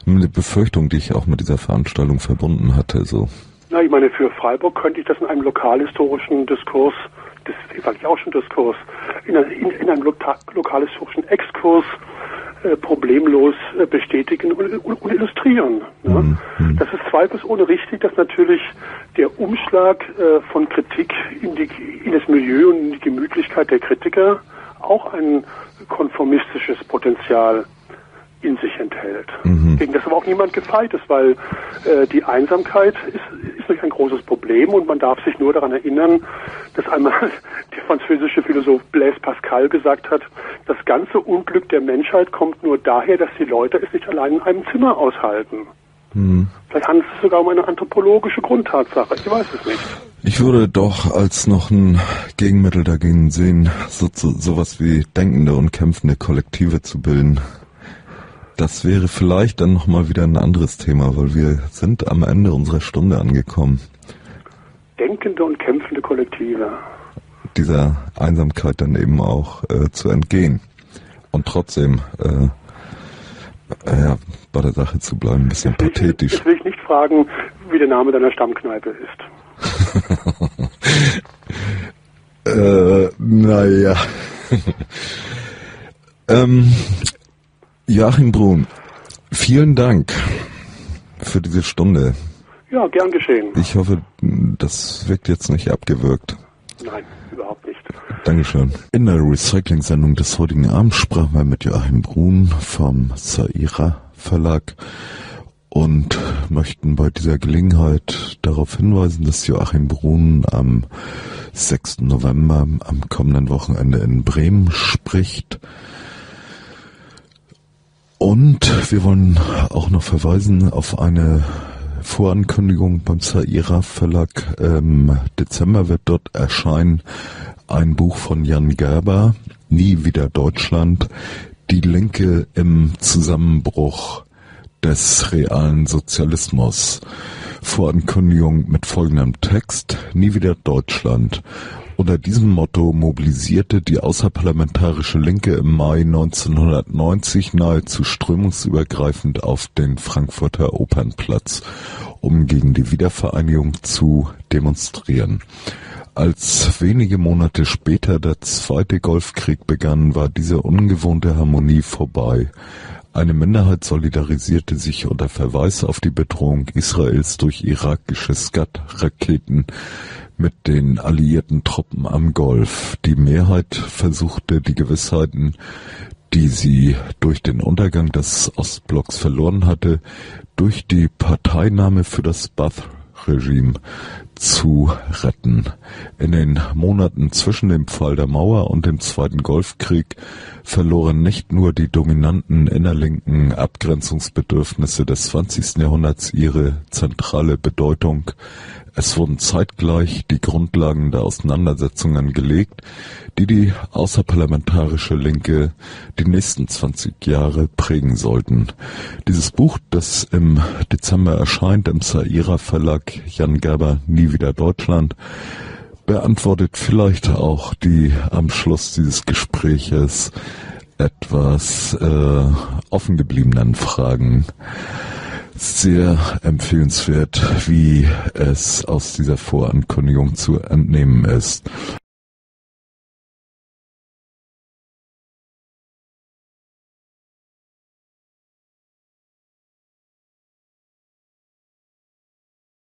Eine Befürchtung, die ich auch mit dieser Veranstaltung verbunden hatte, so. Na, ich meine, für Freiburg könnte ich das in einem lokalhistorischen Diskurs, das sage ich auch schon Diskurs, in, in, in einem lokalhistorischen Exkurs problemlos äh, bestätigen und, und, und illustrieren. Ne? Mhm. Das ist zweifelsohne richtig, dass natürlich der Umschlag äh, von Kritik in, die, in das Milieu und in die Gemütlichkeit der Kritiker auch ein konformistisches Potenzial in sich enthält. Mhm. Gegen das aber auch niemand gefeit ist, weil äh, die Einsamkeit ist, ist nicht ein großes Problem und man darf sich nur daran erinnern, dass einmal <laughs> der französische Philosoph Blaise Pascal gesagt hat, das ganze Unglück der Menschheit kommt nur daher, dass die Leute es nicht allein in einem Zimmer aushalten. Mhm. Vielleicht handelt es sich sogar um eine anthropologische Grundtatsache. Ich weiß es nicht. Ich würde doch als noch ein Gegenmittel dagegen sehen, so, so, sowas wie denkende und kämpfende Kollektive zu bilden. Das wäre vielleicht dann nochmal wieder ein anderes Thema, weil wir sind am Ende unserer Stunde angekommen. Denkende und kämpfende Kollektive. Dieser Einsamkeit dann eben auch äh, zu entgehen. Und trotzdem äh, äh, bei der Sache zu bleiben, ein bisschen jetzt pathetisch. Jetzt will ich nicht fragen, wie der Name deiner Stammkneipe ist. <laughs> äh, naja. <laughs> ähm, Joachim Brun, vielen Dank für diese Stunde. Ja, gern geschehen. Ich hoffe, das wirkt jetzt nicht abgewürgt. Nein, überhaupt nicht. Dankeschön. In der Recycling-Sendung des heutigen Abends sprachen wir mit Joachim Brun vom Saira Verlag und möchten bei dieser Gelegenheit darauf hinweisen, dass Joachim Brun am 6. November am kommenden Wochenende in Bremen spricht. Und wir wollen auch noch verweisen auf eine Vorankündigung beim Saira Verlag. Im Dezember wird dort erscheinen ein Buch von Jan Gerber, Nie wieder Deutschland, die Linke im Zusammenbruch des realen Sozialismus. Vorankündigung mit folgendem Text, Nie wieder Deutschland. Unter diesem Motto mobilisierte die außerparlamentarische Linke im Mai 1990 nahezu strömungsübergreifend auf den Frankfurter Opernplatz, um gegen die Wiedervereinigung zu demonstrieren. Als wenige Monate später der zweite Golfkrieg begann, war diese ungewohnte Harmonie vorbei. Eine Minderheit solidarisierte sich unter Verweis auf die Bedrohung Israels durch irakische Scud-Raketen mit den alliierten Truppen am Golf. Die Mehrheit versuchte die Gewissheiten, die sie durch den Untergang des Ostblocks verloren hatte, durch die Parteinahme für das Baath Regime zu retten. In den Monaten zwischen dem Fall der Mauer und dem Zweiten Golfkrieg verloren nicht nur die dominanten innerlinken Abgrenzungsbedürfnisse des 20. Jahrhunderts ihre zentrale Bedeutung, es wurden zeitgleich die Grundlagen der Auseinandersetzungen gelegt, die die außerparlamentarische Linke die nächsten 20 Jahre prägen sollten. Dieses Buch, das im Dezember erscheint im Saira Verlag Jan Gerber Nie wieder Deutschland, beantwortet vielleicht auch die am Schluss dieses Gespräches etwas äh, offen gebliebenen Fragen sehr empfehlenswert, wie es aus dieser Vorankündigung zu entnehmen ist.